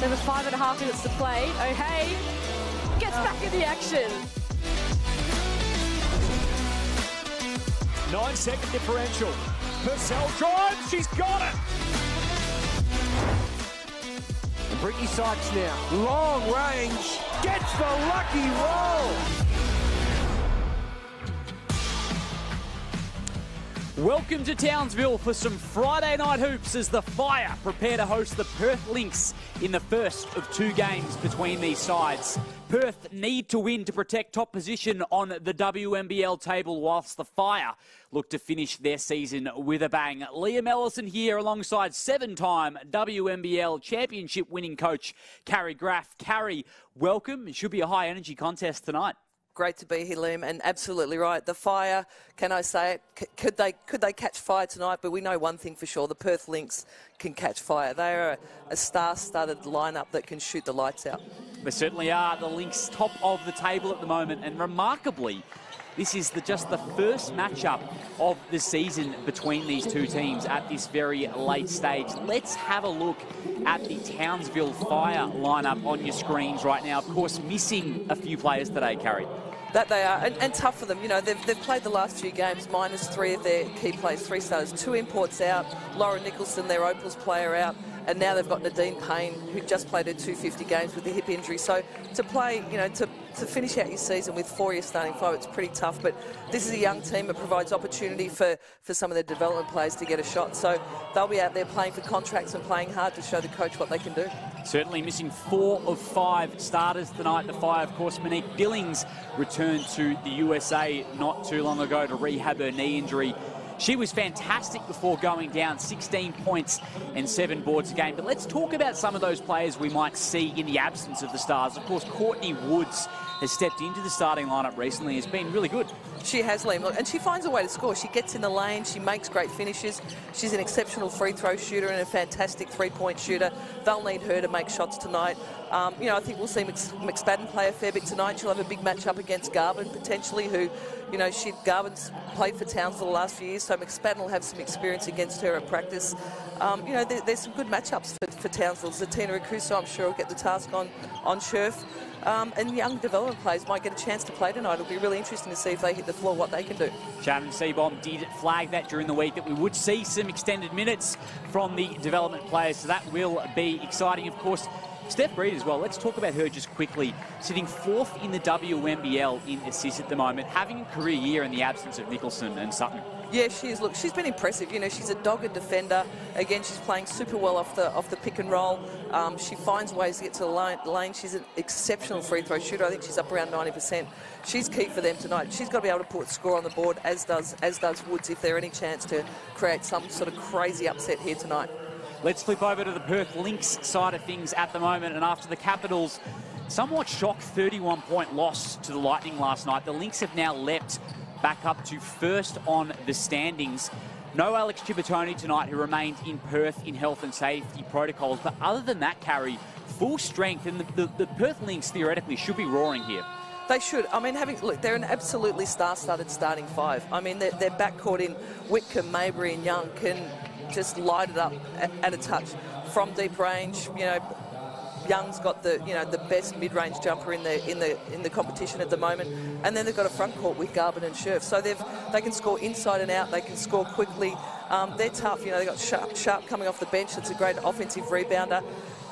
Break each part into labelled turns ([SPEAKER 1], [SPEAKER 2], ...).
[SPEAKER 1] So with five and a half minutes to play, O'Hay gets oh. back in the action.
[SPEAKER 2] Nine second differential. Purcell drives, she's got it.
[SPEAKER 3] And Brittany Sykes now, long range, gets the lucky roll.
[SPEAKER 4] Welcome to Townsville for some Friday night hoops as the Fire prepare to host the Perth Lynx in the first of two games between these sides. Perth need to win to protect top position on the WNBL table whilst the Fire look to finish their season with a bang. Liam Ellison here alongside seven-time WNBL championship winning coach Carrie Graf. Carrie, welcome. It should be a high energy contest tonight.
[SPEAKER 5] Great to be here, Liam, and absolutely right. The fire, can I say it? C- could they could they catch fire tonight? But we know one thing for sure: the Perth Lynx can catch fire. They are a, a star-studded lineup that can shoot the lights out.
[SPEAKER 4] They certainly are. The Lynx top of the table at the moment, and remarkably, this is the, just the first matchup of the season between these two teams at this very late stage. Let's have a look at the Townsville Fire lineup on your screens right now. Of course, missing a few players today, Carrie.
[SPEAKER 5] That they are, and, and, tough for them. You know, they've, they've played the last few games, minus three of their key players, three starters, two imports out, Lauren Nicholson, their Opals player out, and now they've got Nadeen Payne, who just played her 250 games with a hip injury. So to play, you know, to, to finish out your season with four years starting five, it's pretty tough. But this is a young team that provides opportunity for, for some of their development players to get a shot. So they'll be out there playing for contracts and playing hard to show the coach what they can do.
[SPEAKER 4] Certainly missing four of five starters tonight. The Fire, of course, Monique Billings returned to the USA not too long ago to rehab her knee injury. She was fantastic before going down 16 points and seven boards a game. But let's talk about some of those players we might see in the absence of the stars. Of course, Courtney Woods has stepped into the starting lineup recently has been really good.
[SPEAKER 5] She has, Liam. And she finds a way to score. She gets in the lane. She makes great finishes. She's an exceptional free throw shooter and a fantastic three-point shooter. They'll need her to make shots tonight. Um, you know, I think we'll see McSpadden play a fair bit tonight. She'll have a big match up against Garbin potentially, who, you know, she Garbin's played for Townsville the last few years, so McSpadden will have some experience against her at practice. Um, you know, there, there's some good matchups for, for Townsville. Zitina Aokuso, I'm sure, will get the task on on Scherf. Um, and young development players might get a chance to play tonight. It'll be really interesting to see if they hit the floor, what they can do.
[SPEAKER 4] Shannon Seebohm did flag that during the week that we would see some extended minutes from the development players, so that will be exciting. Of course, Steph Reed as well. Let's talk about her just quickly. Sitting fourth in the WNBL in assists at the moment, having a career year in the absence of Nicholson and Sutton.
[SPEAKER 5] Yeah, she is. Look, she's been impressive. You know, she's a dogged defender. Again, she's playing super well off the off the pick and roll. Um, she finds ways to get to the lane. She's an exceptional free throw shooter. I think she's up around 90%. She's key for them tonight. She's got to be able to put score on the board, as does as does Woods, if there any chance to create some sort of crazy upset here tonight.
[SPEAKER 4] Let's flip over to the Perth Lynx side of things at the moment, and after the Capitals somewhat shocked 31 point loss to the Lightning last night, the Lynx have now leapt back up to first on the standings. No Alex Ciabattoni tonight, who remained in Perth in health and safety protocols. But other than that, Carrie, full strength, and the, the, the Perth Lynx theoretically should be roaring here.
[SPEAKER 5] They should. I mean, having look, they're an absolutely star-studded starting five. I mean, their, their backcourt in Whitcomb, Maybury, and Young can just light it up at, at a touch from deep range. You know, Young's got the you know the best mid-range jumper in the in the in the competition at the moment, and then they've got a front court with Garbin and Scherf, so they've they can score inside and out. They can score quickly. Um, they're tough. You know they've got Sharp, Sharp coming off the bench. That's a great offensive rebounder.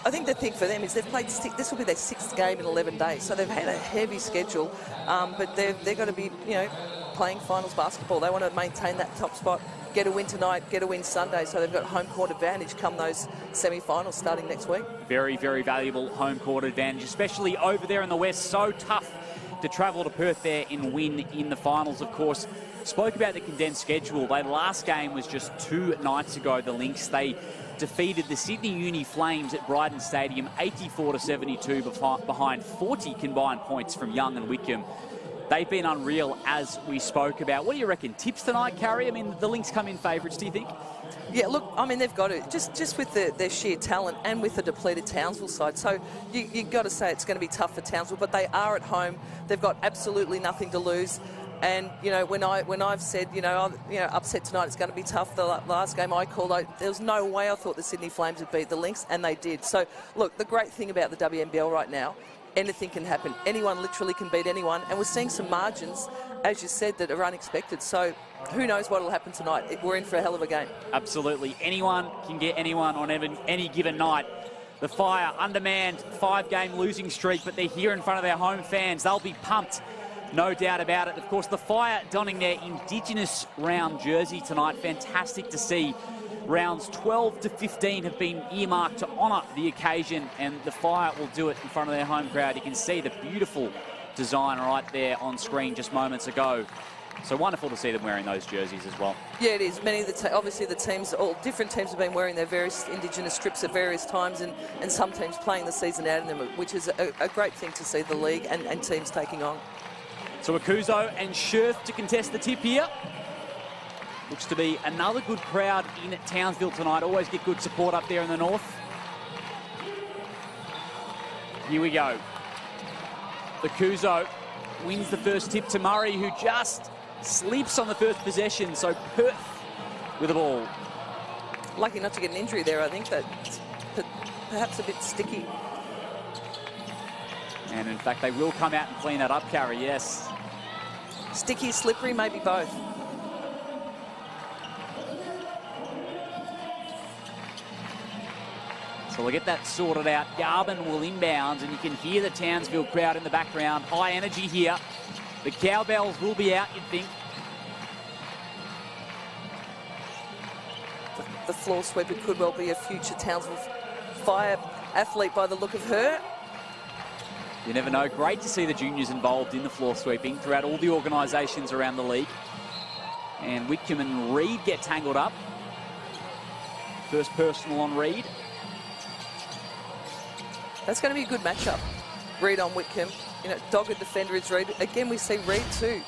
[SPEAKER 5] I think the thing for them is they've played six, this will be their sixth game in 11 days, so they've had a heavy schedule, um, but they're they're going to be you know playing finals basketball. They want to maintain that top spot get a win tonight, get a win Sunday, so they've got home court advantage come those semi-finals starting next week.
[SPEAKER 4] Very, very valuable home court advantage, especially over there in the West. So tough to travel to Perth there and win in the finals, of course. Spoke about the condensed schedule. Their last game was just two nights ago, the Lynx. They defeated the Sydney Uni Flames at Bryden Stadium 84 to 72 behind 40 combined points from Young and Whitcomb. They've been unreal as we spoke about. What do you reckon? Tips tonight, Carrie? I mean, the Lynx come in favourites, do you think?
[SPEAKER 5] Yeah, look, I mean, they've got it just just with the, their sheer talent and with the depleted Townsville side. So you, you've got to say it's going to be tough for Townsville, but they are at home. They've got absolutely nothing to lose. And you know, when I when I've said you know I'm, you know upset tonight, it's going to be tough. The last game I called, I, there was no way I thought the Sydney Flames would beat the Lynx, and they did. So look, the great thing about the WNBL right now, anything can happen. Anyone literally can beat anyone, and we're seeing some margins, as you said, that are unexpected. So who knows what will happen tonight? We're in for a hell of a game.
[SPEAKER 4] Absolutely, anyone can get anyone on any given night. The Fire, undermanned, five-game losing streak, but they're here in front of their home fans. They'll be pumped no doubt about it. Of course, the Fire donning their Indigenous round jersey tonight. Fantastic to see. Rounds 12 to 15 have been earmarked to honour the occasion, and the Fire will do it in front of their home crowd. You can see the beautiful design right there on screen just moments ago. So wonderful to see them wearing those jerseys as well.
[SPEAKER 5] Yeah, it is. Many of the obviously the teams, all different teams have been wearing their various Indigenous strips at various times, and, and some teams playing the season out in them, which is a, a great thing to see the league and, and teams taking on.
[SPEAKER 4] So Aokuso and Scherf to contest the tip here. Looks to be another good crowd in Townsville tonight. Always get good support up there in the north. Here we go. Aokuso wins the first tip to Murray, who just sleeps on the first possession. So Perth with the ball.
[SPEAKER 5] Lucky not to get an injury there, I think. That perhaps a bit sticky.
[SPEAKER 4] And in fact, they will come out and clean that up, Carrie, yes.
[SPEAKER 5] Sticky, slippery, maybe both.
[SPEAKER 4] So we'll get that sorted out. Garbin will inbound, and you can hear the Townsville crowd in the background. High energy here. The cowbells will be out, you'd think.
[SPEAKER 5] The, the floor sweeper could well be a future Townsville Fire athlete by the look of her.
[SPEAKER 4] You never know. Great to see the juniors involved in the floor sweeping throughout all the organisations around the league. And Whitcomb and Reed get tangled up. First personal on Reed.
[SPEAKER 5] That's going to be a good matchup. Reed on Whitcomb. You know, dogged defender is Reed. Again, we see Reed too.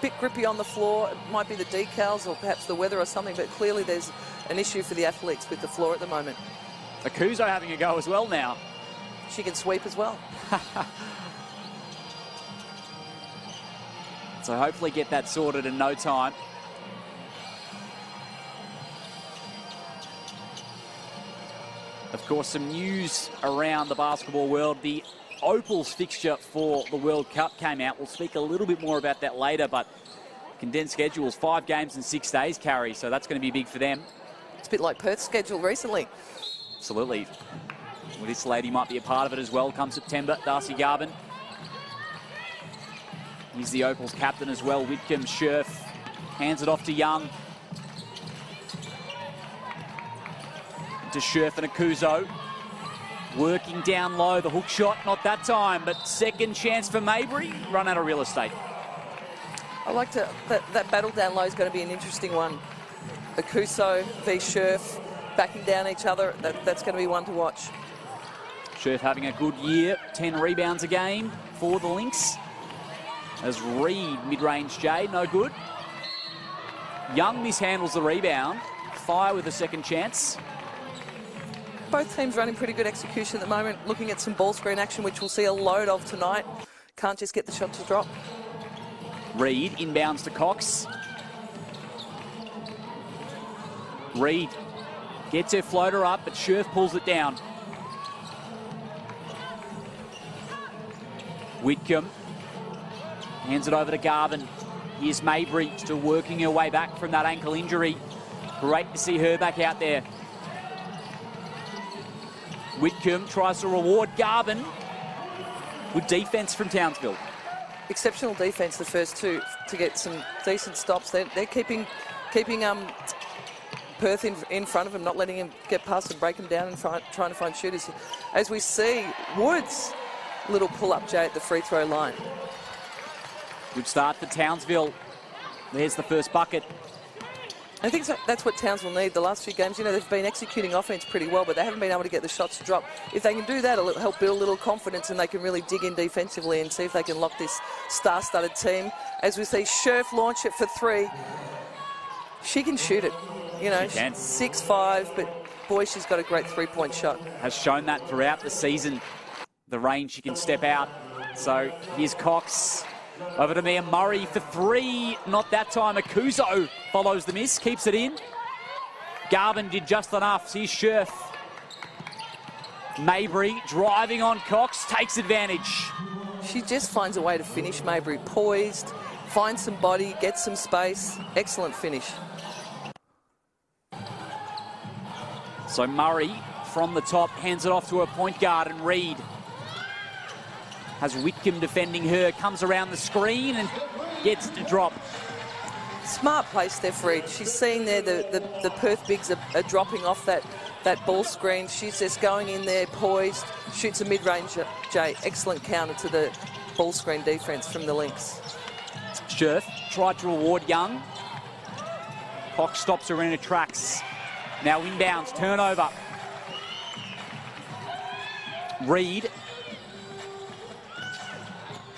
[SPEAKER 5] Bit grippy on the floor. It might be the decals or perhaps the weather or something, but clearly there's an issue for the athletes with the floor at the moment.
[SPEAKER 4] Aokuso having a go as well now.
[SPEAKER 5] She can sweep as well.
[SPEAKER 4] so hopefully get that sorted in no time. Of course, some news around the basketball world. The Opals fixture for the World Cup came out. We'll speak a little bit more about that later, but condensed schedules, five games in six days, Carrie, so that's going to be big for them.
[SPEAKER 5] It's a bit like Perth's schedule recently.
[SPEAKER 4] Absolutely. Well, this lady might be a part of it as well come September. Darcee Garbin. He's the Opals captain as well. Whitcomb, Scherf. Hands it off to Young. To Scherf and Aokuso. Working down low. The hook shot, not that time, but second chance for Mabry, Run out of real estate.
[SPEAKER 5] I like to, that, that battle down low is going to be an interesting one. Aokuso v Scherf backing down each other. That, that's going to be one to watch.
[SPEAKER 4] Scherf having a good year, 10 rebounds a game for the Lynx. As Reed, mid-range J, no good. Young mishandles the rebound. Fire with a second chance.
[SPEAKER 5] Both teams running pretty good execution at the moment. Looking at some ball screen action, which we'll see a load of tonight. Can't just get the shot to drop.
[SPEAKER 4] Reed inbounds to Cox. Reed gets her floater up, but Scherf pulls it down. Whitcomb hands it over to Garbin. Here's Maybury still working her way back from that ankle injury. Great to see her back out there. Whitcomb tries to reward Garbin. with defence from Townsville.
[SPEAKER 5] Exceptional defence, the first two, to get some decent stops. They're, they're keeping keeping um, Perth in, in front of him, not letting him get past and break him down and try, trying to find shooters. As we see, Woods little pull-up Jay at the free throw line.
[SPEAKER 4] Good start for Townsville. There's the first bucket.
[SPEAKER 5] I think that's what Townsville need. The last few games, you know, they've been executing offense pretty well, but they haven't been able to get the shots to drop. If they can do that, it'll help build a little confidence and they can really dig in defensively and see if they can lock this star-studded team. As we see Scherf launch it for three. She can shoot it. You know, six five, but boy, she's got a great three-point shot.
[SPEAKER 4] Has shown that throughout the season the range she can step out. So here's Cox. Over to Mia Murray for three. Not that time. Aokuso follows the miss, keeps it in. Garbin did just enough. Here's Scherf. Maybury driving on Cox, takes advantage.
[SPEAKER 5] She just finds a way to finish Mabry Poised, finds some body, gets some space. Excellent finish.
[SPEAKER 4] So Murray from the top hands it off to her point guard and Reed has Whitcomb defending her, comes around the screen and gets to drop.
[SPEAKER 5] Smart play, Steph Reed. She's seeing there the, the, the Perth Bigs are, are dropping off that, that ball screen. She's just going in there, poised, shoots a mid-range Jay. Excellent counter to the ball screen defence from the Lynx.
[SPEAKER 4] Scherf tried to reward Young. Cox stops her in her tracks. Now inbounds, turnover. Reed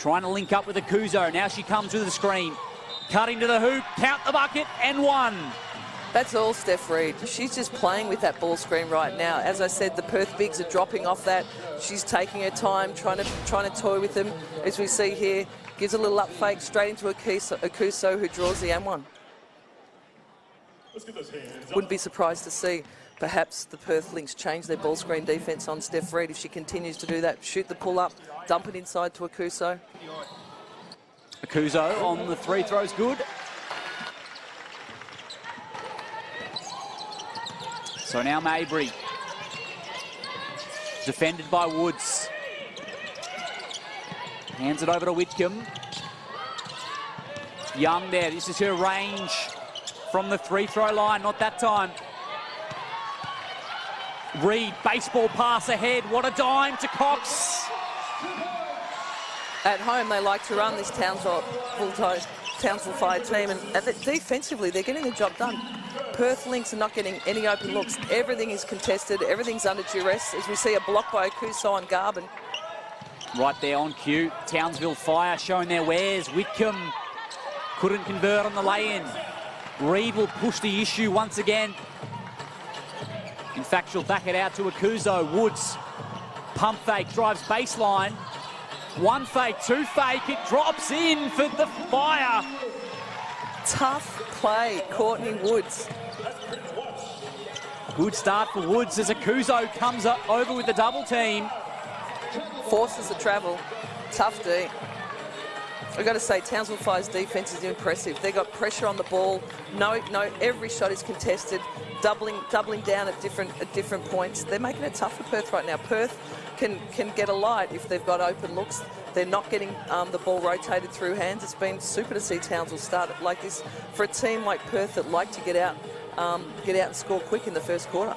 [SPEAKER 4] trying to link up with Aokuso. Now she comes with the screen. Cutting to the hoop, count the bucket, and one.
[SPEAKER 5] That's all Steph Reed. She's just playing with that ball screen right now. As I said, the Perth Bigs are dropping off that. She's taking her time, trying to trying to toy with them. As we see here, gives a little up fake straight into Aokuso, Aokuso who draws the M1. Wouldn't be surprised to see perhaps the Perth Lynx change their ball screen defence on Steph Reed if she continues to do that. Shoot the pull up, dump it inside to Aokuso.
[SPEAKER 4] Aokuso on the three throws good. So now Maybury. Defended by Woods. Hands it over to Whitcomb. Young there. This is her range from the free throw line. Not that time. Reed, baseball pass ahead. What a dime to Cox.
[SPEAKER 5] At home, they like to run this Townsville, Townsville Fire team, and, and defensively, they're getting the job done. Perth Lynx are not getting any open looks. Everything is contested. Everything's under duress. As we see a block by Aokuso and Garbin.
[SPEAKER 4] Right there on cue. Townsville Fire showing their wares. Whitcomb couldn't convert on the lay-in. Reed will push the issue once again. In fact, she'll back it out to Aokuso. Woods, pump fake, drives baseline. One fake, two fake, it drops in for the fire.
[SPEAKER 5] Tough play, Courtney Woods.
[SPEAKER 4] Good start for Woods as Aokuso comes up over with the double team.
[SPEAKER 5] Forces the travel. Tough D. I've got to say, Townsville Fire's defence is impressive. They've got pressure on the ball. No, no, every shot is contested. Doubling, doubling down at different at different points. They're making it tough for Perth right now. Perth can can get a light if they've got open looks. They're not getting um, the ball rotated through hands. It's been super to see Townsville start it like this for a team like Perth that like to get out, um, get out and score quick in the first quarter.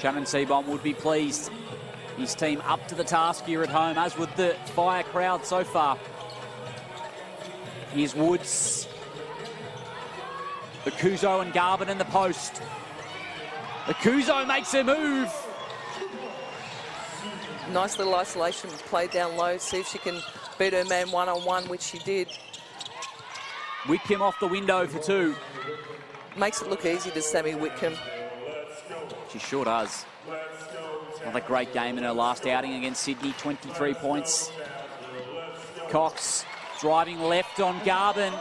[SPEAKER 4] Shannon Seebohm would be pleased. His team up to the task here at home, as would the Fire crowd so far. Here's Woods. Aokuso and Garbin in the post. Aokuso makes a move.
[SPEAKER 5] Nice little isolation play down low. See if she can beat her man one-on-one, -on -one, which she did.
[SPEAKER 4] Whitcomb off the window for two.
[SPEAKER 5] Makes it look easy to Sami Whitcomb.
[SPEAKER 4] She sure does. Another great game in her last outing against Sydney, 23 points. Cox driving left on Garbin.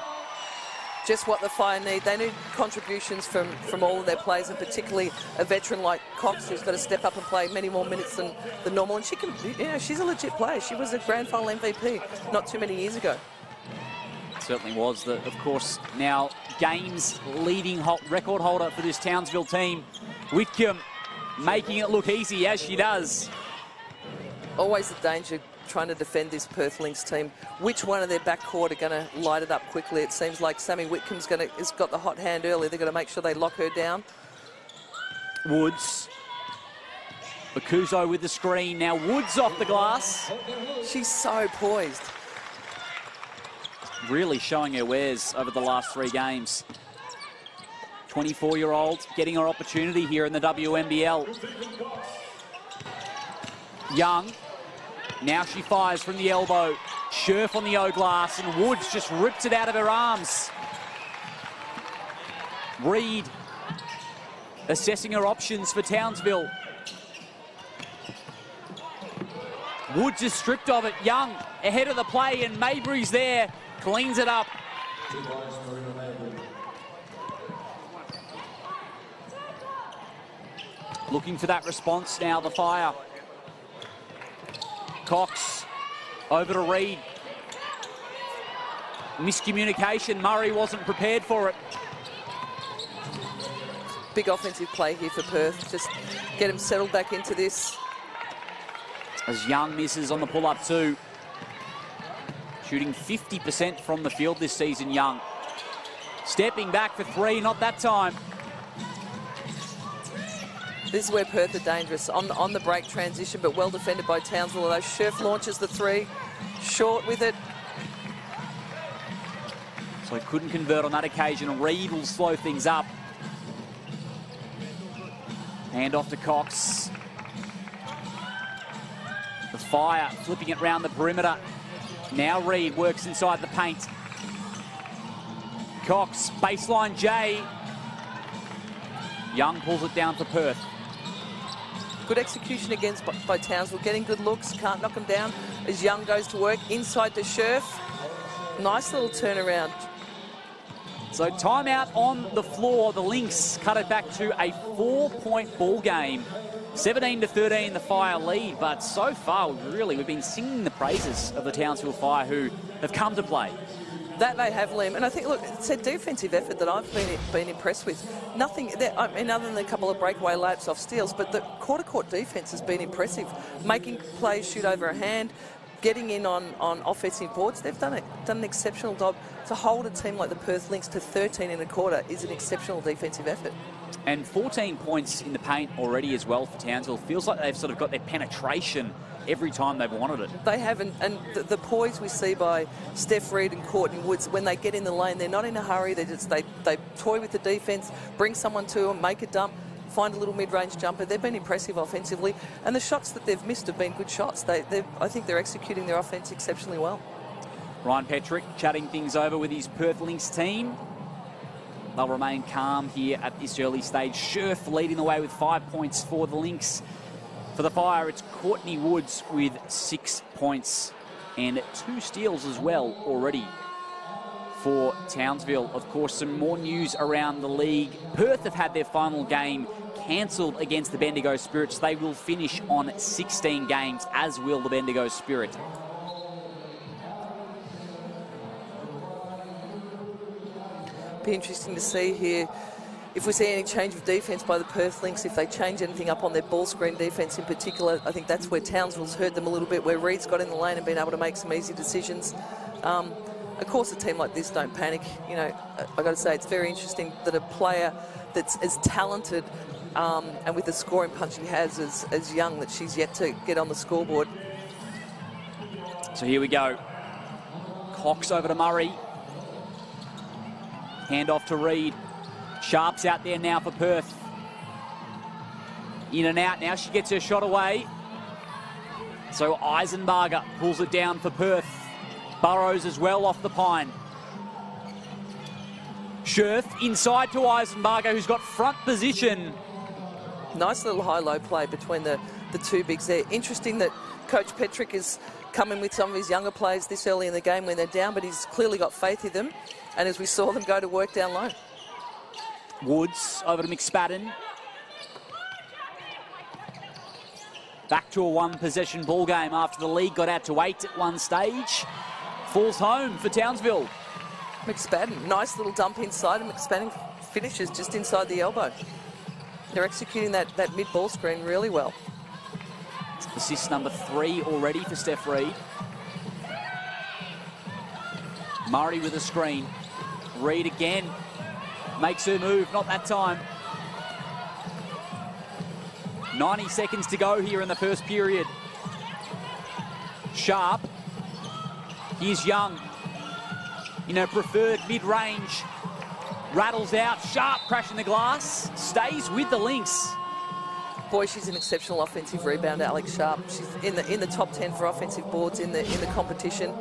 [SPEAKER 5] Just what the Fire need. They need contributions from, from all of their players, and particularly a veteran like Cox, who's got to step up and play many more minutes than, than normal. And she can, you know, she's a legit player. She was a grand final MVP not too many years ago.
[SPEAKER 4] certainly was. The, of course, now games leading hot record holder for this Townsville team. Whitcomb making it look easy as she does.
[SPEAKER 5] Always the danger trying to defend this Perth Lynx team. Which one of their backcourt are going to light it up quickly? It seems like Sami Whitcomb's going to has got the hot hand early. They're going to make sure they lock her down.
[SPEAKER 4] Woods. Aokuso with the screen. Now Woods off the glass.
[SPEAKER 5] She's so poised.
[SPEAKER 4] Really showing her wares over the last three games. 24-year-old getting her opportunity here in the WNBL. Young now she fires from the elbow. Scherf on the O-glass and Woods just ripped it out of her arms. Reed assessing her options for Townsville. Woods is stripped of it. Young ahead of the play and Maybury's there. cleans it up. Looking for that response now, the fire. Cox over to Reed. Miscommunication. Murray wasn't prepared for it.
[SPEAKER 5] Big offensive play here for Perth. Just get him settled back into this.
[SPEAKER 4] As Young misses on the pull-up too. Shooting 50% from the field this season, Young. Stepping back for three, not that time.
[SPEAKER 5] This is where Perth are dangerous on on the break transition, but well defended by Townsville. Although Scherf launches the three, short with it.
[SPEAKER 4] So couldn't convert on that occasion. Reed will slow things up. Hand off to Cox. The fire flipping it round the perimeter. Now Reed works inside the paint. Cox, baseline J. Young pulls it down for Perth.
[SPEAKER 5] Good execution against by, by Townsville, getting good looks, can't knock him down as Young goes to work inside to Scherf. Nice little turnaround.
[SPEAKER 4] So timeout on the floor. The Lynx cut it back to a four-point ball game. 17 to 13, the Fire lead. But so far, really, we've been singing the praises of the Townsville Fire, who have come to play.
[SPEAKER 5] That they have, Liam. And I think, look, it's a defensive effort that I've been been impressed with. Nothing, I mean, other than a couple of breakaway laps off steals, but the quarter-court defence has been impressive. Making players shoot over a hand, getting in on, on offensive boards. They've done, it, done an exceptional job. To hold a team like the Perth Lynx to 13 in a quarter is an exceptional defensive effort.
[SPEAKER 4] And 14 points in the paint already as well for Townsville. Feels like they've sort of got their penetration every time they've wanted it.
[SPEAKER 5] They haven't, and the, the, poise we see by Steph Reed and Courtney Woods when they get in the lane, they're not in a hurry. They just they they toy with the defense, bring someone to them, make a dump, find a little mid-range jumper. They've been impressive offensively, and the shots that they've missed have been good shots. They, I think they're executing their offense exceptionally well.
[SPEAKER 4] Ryan Petrik chatting things over with his Perth Lynx team. They'll remain calm here at this early stage. Scherf leading the way with five points for the Lynx. For the Fire, it's Courtney Woods with six points and two steals as well already for Townsville. Of course, some more news around the league. Perth have had their final game cancelled against the Bendigo Spirits. They will finish on 16 games, as will the Bendigo Spirit.
[SPEAKER 5] Be interesting to see here if we see any change of defence by the Perth Lynx, if they change anything up on their ball screen defence in particular, I think that's where Townsville's hurt them a little bit, where Reed's got in the lane and been able to make some easy decisions. Um, of course, a team like this don't panic. You know, I got to say, it's very interesting that a player that's as talented um, and with the scoring punch he has as, as young that she's yet to get on the scoreboard.
[SPEAKER 4] So here we go. Cox over to Murray. Hand off to Reed. Sharp's out there now for Perth. In and out. Now she gets her shot away. So Eisenbarger pulls it down for Perth. Burrows as well off the pine. Scherf inside to Eisenbarger, who's got front position.
[SPEAKER 5] Nice little high-low play between the, the two bigs there. Interesting that Coach Petrik is coming with some of his younger players this early in the game when they're down, but he's clearly got faith in them. And as we saw them go to work down low.
[SPEAKER 4] Woods over to McSpadden. Back to a one possession ball game after the league got out to eight at one stage. Falls home for Townsville.
[SPEAKER 5] McSpadden, nice little dump inside, and McSpadden finishes just inside the elbow. They're executing that, that mid ball screen really well.
[SPEAKER 4] Assist number three already for Steph Reed. Murray with a screen. Reed again. Makes her move, not that time. 90 seconds to go here in the first period. Sharp. Here's Young. In her preferred mid-range. Rattles out. Sharp crashing the glass. Stays with the Lynx.
[SPEAKER 5] Boy, she's an exceptional offensive rebounder, Alex Sharp. She's in the in the top 10 for offensive boards in the in the competition.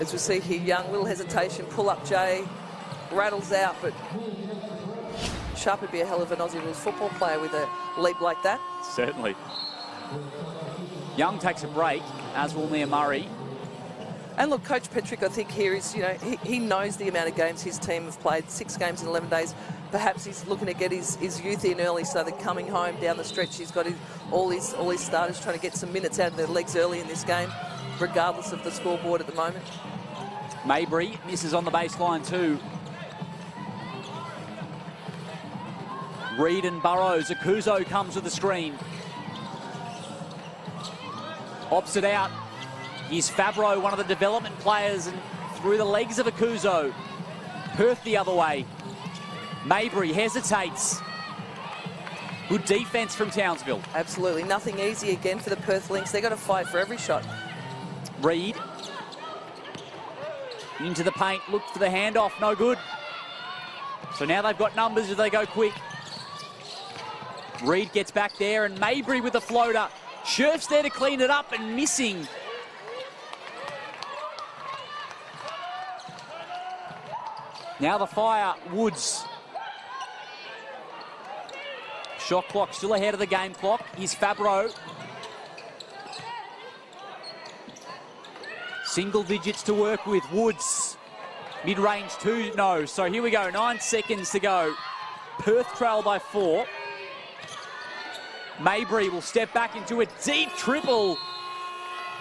[SPEAKER 5] As we see here, Young, little hesitation, pull up Jay, rattles out, but Sharp would be a hell of an Aussie rules football player with a leap like that.
[SPEAKER 4] Certainly. Young takes a break, as will Mia Murray.
[SPEAKER 5] And look, Coach Petrik, I think here is, you know, he, he knows the amount of games his team have played, six games in 11 days. Perhaps he's looking to get his, his youth in early so that coming home down the stretch, he's got his, all, his, all his starters trying to get some minutes out of their legs early in this game, regardless of the scoreboard at the moment.
[SPEAKER 4] Mabry misses on the baseline too. Reed and Burrows. Aokuso comes with the screen. Opts it out. Here's Fabro, one of the development players, and through the legs of Aokuso. Perth the other way. Mabry hesitates. Good defence from Townsville.
[SPEAKER 5] Absolutely. Nothing easy again for the Perth Lynx. They've got to fight for every shot.
[SPEAKER 4] Reed. Into the paint. Looked for the handoff. No good. So now they've got numbers if they go quick. Reed gets back there and Mabry with the floater. Scherf's there to clean it up and missing. Now the fire, Woods. Shot clock still ahead of the game clock. Here's Fabro. Single digits to work with. Woods. Mid-range two, no. So here we go, nine seconds to go. Perth trail by four. Maybury will step back into a deep triple.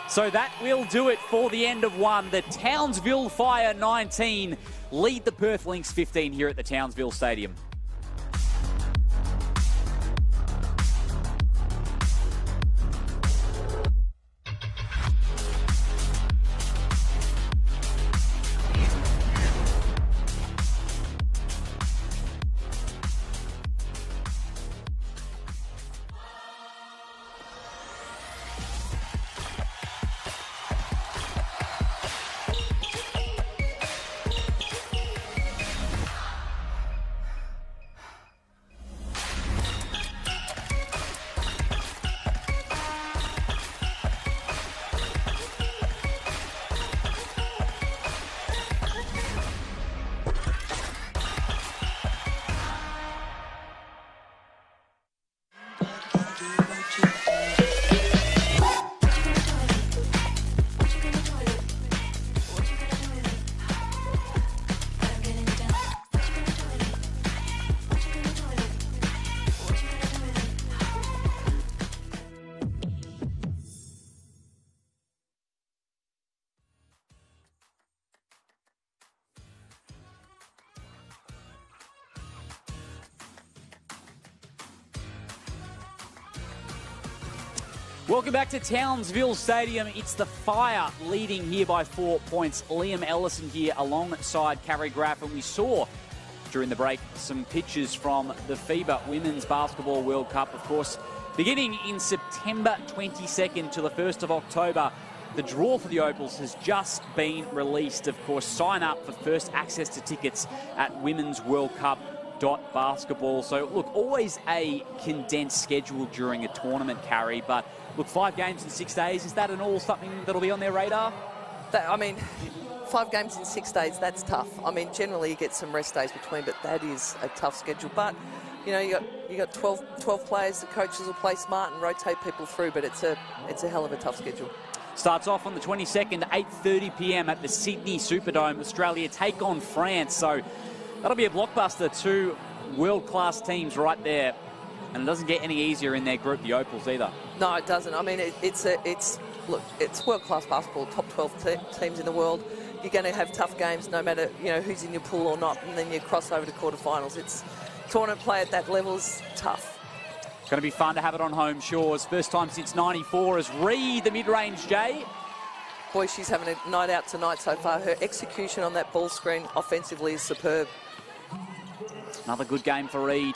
[SPEAKER 4] So that will do it for the end of one. The Townsville Fire 19 lead the Perth Lynx 15 here at the Townsville Stadium. Welcome back to Townsville Stadium. It's the Fire leading here by four points. Liam Ellison here alongside Carrie Graf, and we saw during the break some pictures from the FIBA Women's Basketball World Cup, of course, beginning in September 22nd to the 1st of October. The draw for the Opals has just been released. Of course, sign up for first access to tickets at Women's Cup basketball. So, look, always a condensed schedule during a tournament, Carrie, but Look, five games in six days, is that an all something that'll be on their radar?
[SPEAKER 5] That, I mean, five games in six days, that's tough. I mean, generally you get some rest days between, but that is a tough schedule. But, you know, you got you got 12, 12 players, the coaches will play smart and rotate people through, but it's a it's a hell of a tough schedule.
[SPEAKER 4] Starts off on the 22nd, 8.30 p.m. at the Sydney Superdome. Australia take on France. So that'll be a blockbuster. Two world-class teams right there and it doesn't get any easier in their group, the Opals, either.
[SPEAKER 5] No, it doesn't. I mean, it, it's a, it's look, it's world-class basketball, top 12 te teams in the world. You're going to have tough games, no matter you know who's in your pool or not, and then you cross over to quarterfinals. It's tournament play at that level is tough.
[SPEAKER 4] Going to be fun to have it on home shores. First time since '94 as Reed, the mid-range Jay.
[SPEAKER 5] Boy, she's having a night out tonight so far. Her execution on that ball screen offensively is superb.
[SPEAKER 4] Another good game for Reed.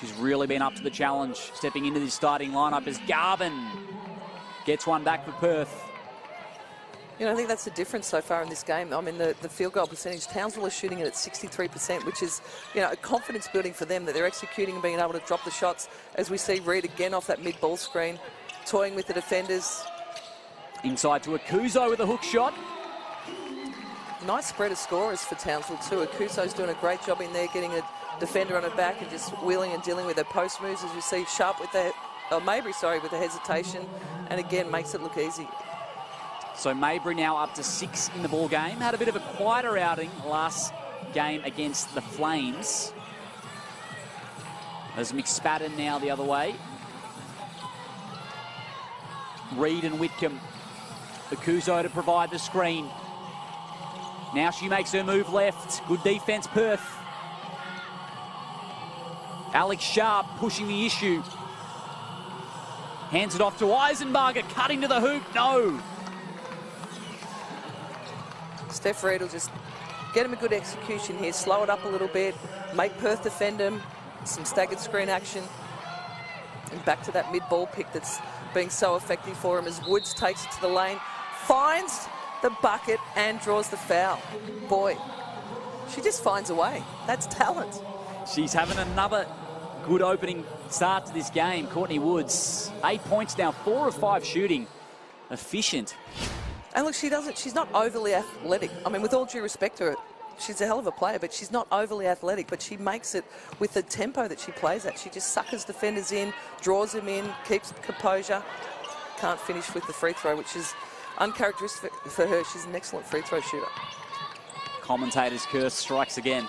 [SPEAKER 4] She's really been up to the challenge, stepping into the starting lineup as Garbin gets one back for Perth.
[SPEAKER 5] You know, I think that's the difference so far in this game. I mean, the, the field goal percentage, Townsville is shooting it at 63%, which is, you know, a confidence building for them that they're executing and being able to drop the shots. As we see Reed again off that mid ball screen, toying with the defenders.
[SPEAKER 4] Inside to Aokuso with a hook shot.
[SPEAKER 5] Nice spread of scorers for Townsville too. Aokuso's doing a great job in there, getting a defender on her back and just wheeling and dealing with her post moves, as you see, Sharp with the, oh, Maybury, sorry, with the hesitation, and again makes it look easy.
[SPEAKER 4] So Maybury now up to six in the ball game. Had a bit of a quieter outing last game against the Flames. There's McSpadden now the other way. Reed and Whitcomb. Aokuso to provide the screen. Now she makes her move left. Good defence, Perth. Alex Sharp pushing the issue. Hands it off to Eisenbarger, cutting to the hoop. No.
[SPEAKER 5] Steph Reed will just get him a good execution here, slow it up a little bit, make Perth defend him, some staggered screen action, and back to that mid-ball pick that's being so effective for him as Woods takes it to the lane, finds the bucket and draws the foul. Boy, she just finds a way. That's talent.
[SPEAKER 4] She's having another good opening start to this game. Courtney Woods, eight points now, four of five shooting. Efficient.
[SPEAKER 5] And look, she doesn't, she's not overly athletic. I mean, with all due respect to her, she's a hell of a player, but she's not overly athletic, but she makes it with the tempo that she plays at. She just suckers defenders in, draws them in, keeps composure. Can't finish with the free throw, which is uncharacteristic for her. She's an excellent free throw shooter.
[SPEAKER 4] Commentator's curse strikes again.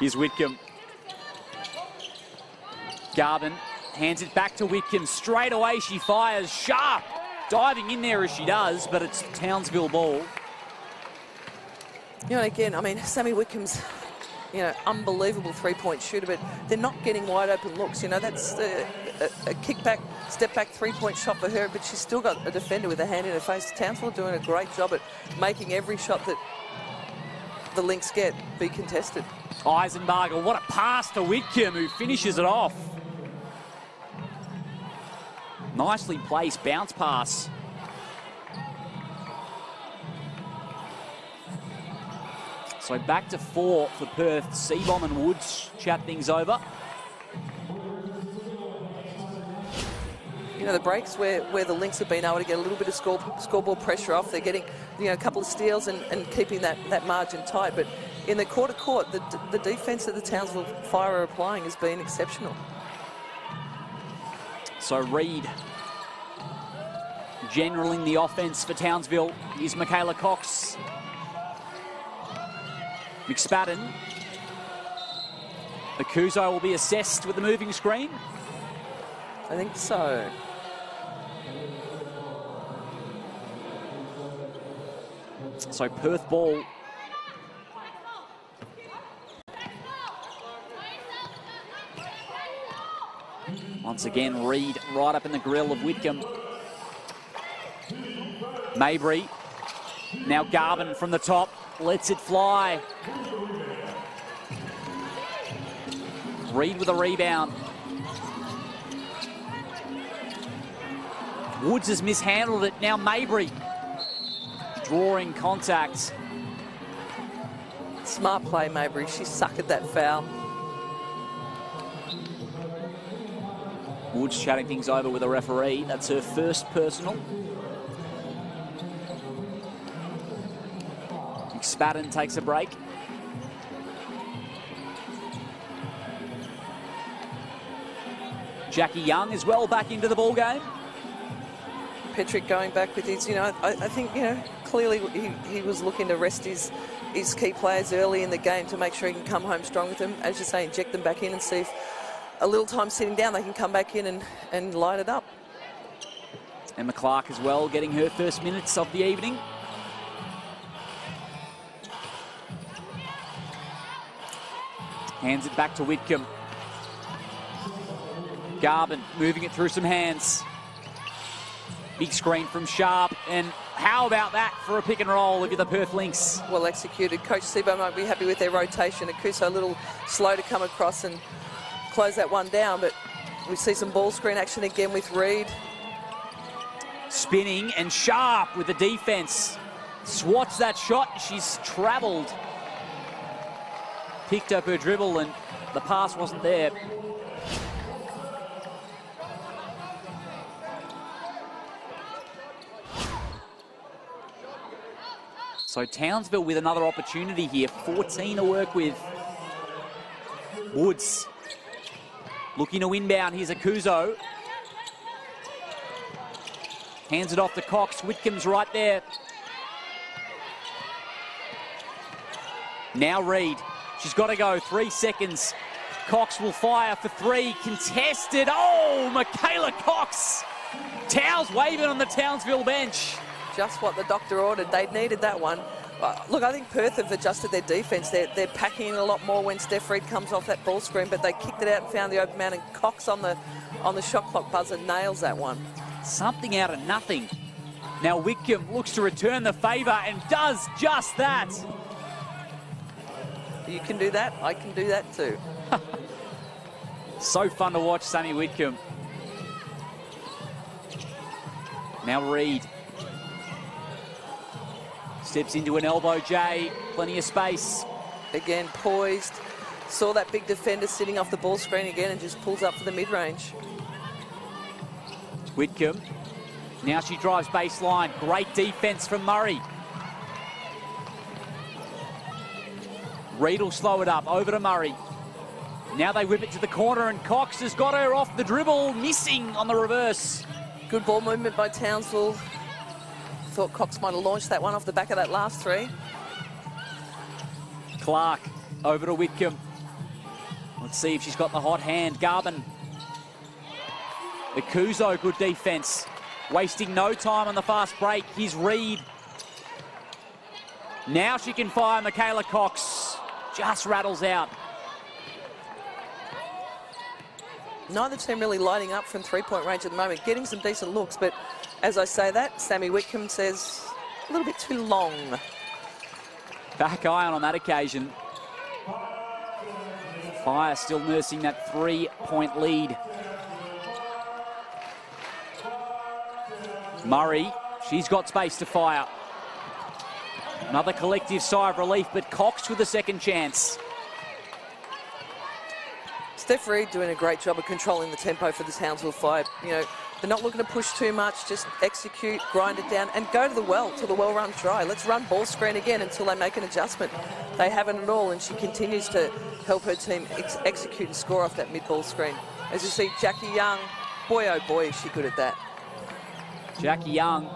[SPEAKER 4] Here's Whitcomb. Garbin hands it back to Whitcomb. Straight away she fires. Sharp diving in there as she does, but it's Townsville ball.
[SPEAKER 5] You know, again, I mean, Sami Whitcomb's, you know, unbelievable three-point shooter, but they're not getting wide open looks. You know, that's a, a, a kick-back, step-back three-point shot for her, but she's still got a defender with a hand in her face. Townsville doing a great job at making every shot that the Lynx get be contested.
[SPEAKER 4] Eisenbarger, what a pass to Whitcomb, who finishes it off. Nicely placed bounce pass. So back to four for Perth. Seebohm and Woods chat things over.
[SPEAKER 5] You know, the breaks where, where the Lynx have been able to get a little bit of score, scoreboard pressure off. They're getting, you know, a couple of steals and, and keeping that, that margin tight. But in the quarter court, the, the defence that the Townsville Fire are applying has been exceptional.
[SPEAKER 4] So Reed generaling the offense for Townsville is Michaela Cox. McSpadden. Aokuso will be assessed with the moving screen.
[SPEAKER 5] I think so.
[SPEAKER 4] So Perth ball. Once again, Reed right up in the grill of Whitcomb. Mabry. Now Garbin from the top. Lets it fly. Reed with a rebound. Woods has mishandled it. Now Mabry drawing contact.
[SPEAKER 5] Smart play, Mabry. She suckered that foul.
[SPEAKER 4] Woods chatting things over with a referee. That's her first personal. McSpadden takes a break. Jackie Young is well back into the ball game.
[SPEAKER 5] Petrik going back with his, you know, I, I think, you know, clearly he, he was looking to rest his, his key players early in the game to make sure he can come home strong with them. As you say, inject them back in and see if a little time sitting down, they can come back in and, and light it up.
[SPEAKER 4] Emma Clark as well, getting her first minutes of the evening. Hands it back to Whitcomb. Garbin moving it through some hands. Big screen from Sharp. And how about that for a pick and roll if you're the Perth Lynx?
[SPEAKER 5] Well executed. Coach Seebohm might be happy with their rotation. Aokuso a little slow to come across and close that one down, but we see some ball screen action again with Reed.
[SPEAKER 4] Spinning and Sharp with the defense. Swats that shot. She's travelled. Picked up her dribble and the pass wasn't there. So Townsville with another opportunity here. 14 to work with. Woods looking to inbound. Here's Aokuso. Hands it off to Cox. Whitcomb's right there. Now Reed. She's got to go. Three seconds. Cox will fire for three. Contested. Oh, Michaela Cox. Towels waving on the Townsville bench.
[SPEAKER 5] Just what the doctor ordered. They needed that one. Uh, look, I think Perth have adjusted their defence. They're, they're packing in a lot more when Steph Reed comes off that ball screen, but they kicked it out and found the open man, and Cox on the on the shot clock buzzer nails that one.
[SPEAKER 4] Something out of nothing. Now Whitcomb looks to return the favour and does just that.
[SPEAKER 5] You can do that. I can do that too.
[SPEAKER 4] so fun to watch Sami Whitcomb. Now Reed. Steps into an elbow Jay. Plenty of space.
[SPEAKER 5] Again, poised. Saw that big defender sitting off the ball screen again and just pulls up for the mid-range.
[SPEAKER 4] Whitcomb. Now she drives baseline. Great defence from Murray. Reed will slow it up. Over to Murray. Now they whip it to the corner and Cox has got her off the dribble, missing on the reverse.
[SPEAKER 5] Good ball movement by Townsville. Thought Cox might have launched that one off the back of that last three.
[SPEAKER 4] Clark over to Whitcomb. Let's see if she's got the hot hand. Garbin. Aokuso, good defence. Wasting no time on the fast break. Here's Reed. Now she can fire Michaela Cox. Just rattles out.
[SPEAKER 5] Neither team really lighting up from three-point range at the moment, getting some decent looks, but as I say that, Sami Whitcomb says a little bit too long.
[SPEAKER 4] Back iron on that occasion. Fire still nursing that three-point lead. Murray, she's got space to fire. Another collective sigh of relief, but Cox with a second chance.
[SPEAKER 5] Steph Reed doing a great job of controlling the tempo for the Townsville Fire. You know, they're not looking to push too much, just execute, grind it down, and go to the well till the well runs dry. Let's run ball screen again until they make an adjustment. They haven't at all, and she continues to help her team ex execute and score off that mid-ball screen. As you see, Jackie Young, boy oh boy, is she good at that.
[SPEAKER 4] Jackie Young,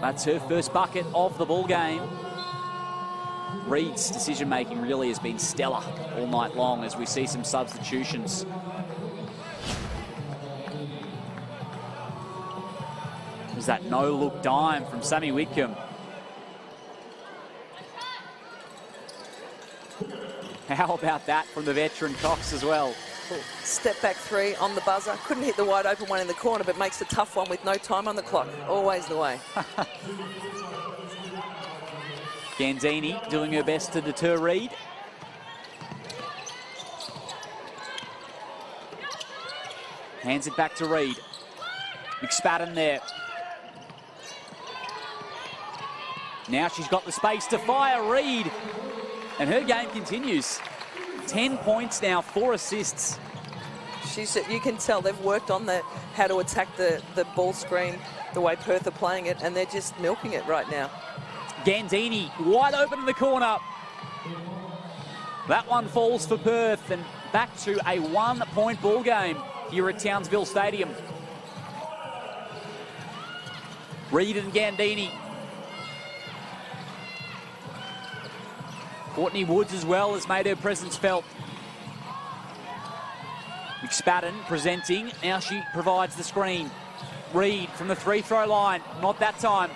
[SPEAKER 4] that's her first bucket of the ball game. Reed's decision making really has been stellar all night long as we see some substitutions. There's that no look dime from Sami Whitcomb. How about that from the veteran Cox as well?
[SPEAKER 5] Step back three on the buzzer. Couldn't hit the wide open one in the corner, but makes a tough one with no time on the clock. Always the way.
[SPEAKER 4] Gandini doing her best to deter Reed. Hands it back to Reed. McSpadden there. Now she's got the space to fire Reed. And her game continues. 10 points now, four assists.
[SPEAKER 5] She's, you can tell they've worked on the how to attack the, the ball screen, the way Perth are playing it, and they're just milking it right now.
[SPEAKER 4] Gandini wide open in the corner. That one falls for Perth and back to a one-point ball game here at Townsville Stadium. Reed and Gandini. Courtney Woods as well has made her presence felt. McSpadden presenting. Now she provides the screen. Reed from the free throw line. Not that time.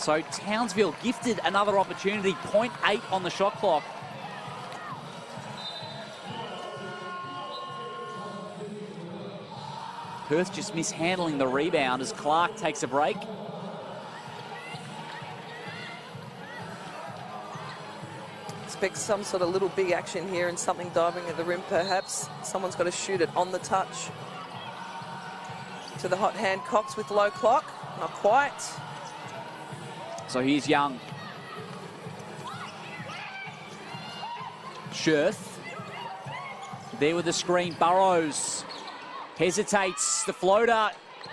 [SPEAKER 4] So Townsville gifted another opportunity, 0.8 on the shot clock. Perth just mishandling the rebound as Clark takes a break.
[SPEAKER 5] Expect some sort of little big action here and something diving at the rim perhaps. Someone's got to shoot it on the touch. To the hot hand Cox with low clock. Not quite.
[SPEAKER 4] So here's Young. Scherf. There with the screen. Burrows hesitates. The floater,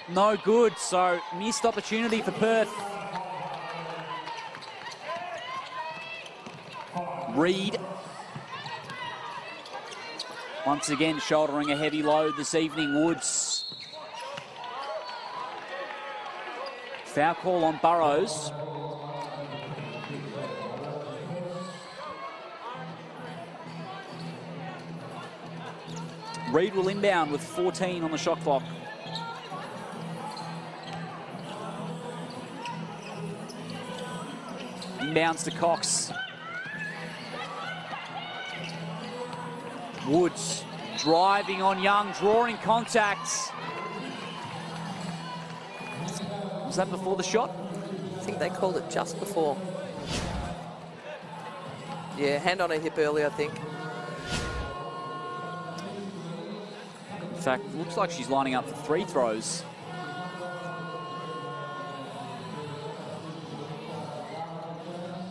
[SPEAKER 4] no good. So missed opportunity for Perth. Reed. Once again, shouldering a heavy load this evening, Woods. Foul call on Burrows. Reed will inbound with 14 on the shot clock. Inbounds to Cox. Woods driving on Young, drawing contacts. Was that before the shot?
[SPEAKER 5] I think they called it just before. Yeah, hand on her hip early, I think.
[SPEAKER 4] In fact, looks like she's lining up for three throws.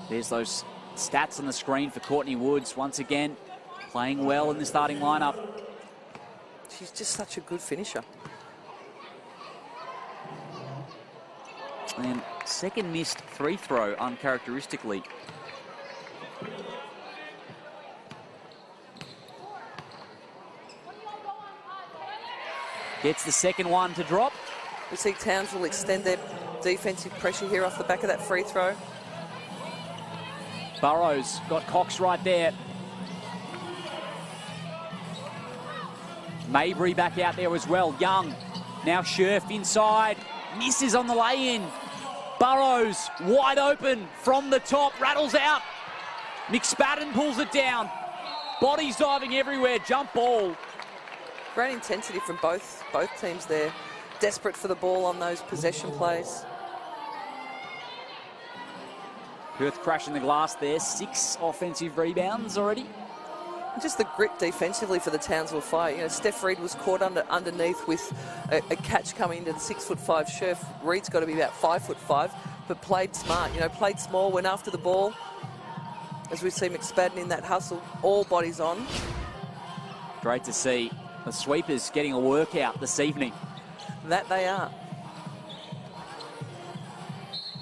[SPEAKER 4] There's those stats on the screen for Courtney Woods. Once again, playing well in the starting lineup.
[SPEAKER 5] She's just such a good finisher.
[SPEAKER 4] And second missed free throw uncharacteristically. Gets the second one to drop.
[SPEAKER 5] We see Townsville extend their defensive pressure here off the back of that free throw.
[SPEAKER 4] Burrows got Cox right there. Mabry back out there as well. Young. Now Scherf inside. Misses on the lay-in. Burrows wide open from the top. Rattles out. McSpadden pulls it down. Bodies diving everywhere. Jump ball.
[SPEAKER 5] Great intensity from both both teams there. Desperate for the ball on those possession plays.
[SPEAKER 4] Perth crashing the glass there. Six offensive rebounds already.
[SPEAKER 5] Just the grit defensively for the Townsville Fire. You know, Steph Reed was caught under underneath with a, a catch coming into the six foot five Scherf. Reed's got to be about five foot five, but played smart. You know, played small, went after the ball. As we see McSpadden in that hustle, all bodies on.
[SPEAKER 4] Great to see the sweepers getting a workout this evening.
[SPEAKER 5] That they are.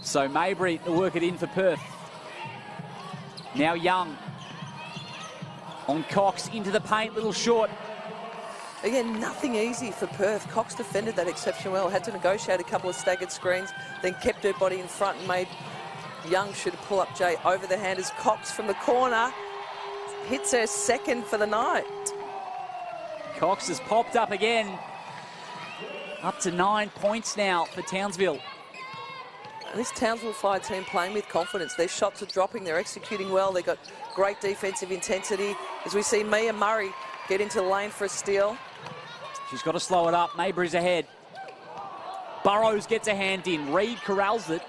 [SPEAKER 4] So Mabry to work it in for Perth. Now Young on Cox into the paint, little short.
[SPEAKER 5] Again, nothing easy for Perth. Cox defended that exception well. Had to negotiate a couple of staggered screens, then kept her body in front and made Young should pull up Jay over the hand as Cox from the corner hits her second for the night.
[SPEAKER 4] Cox has popped up again. Up to nine points now for Townsville.
[SPEAKER 5] This Townsville Fire team playing with confidence. Their shots are dropping. They're executing well. They've got great defensive intensity. As we see Mia Murray get into the lane for a steal.
[SPEAKER 4] She's got to slow it up. Mabry's ahead. Burrows gets a hand in. Reed corrals it.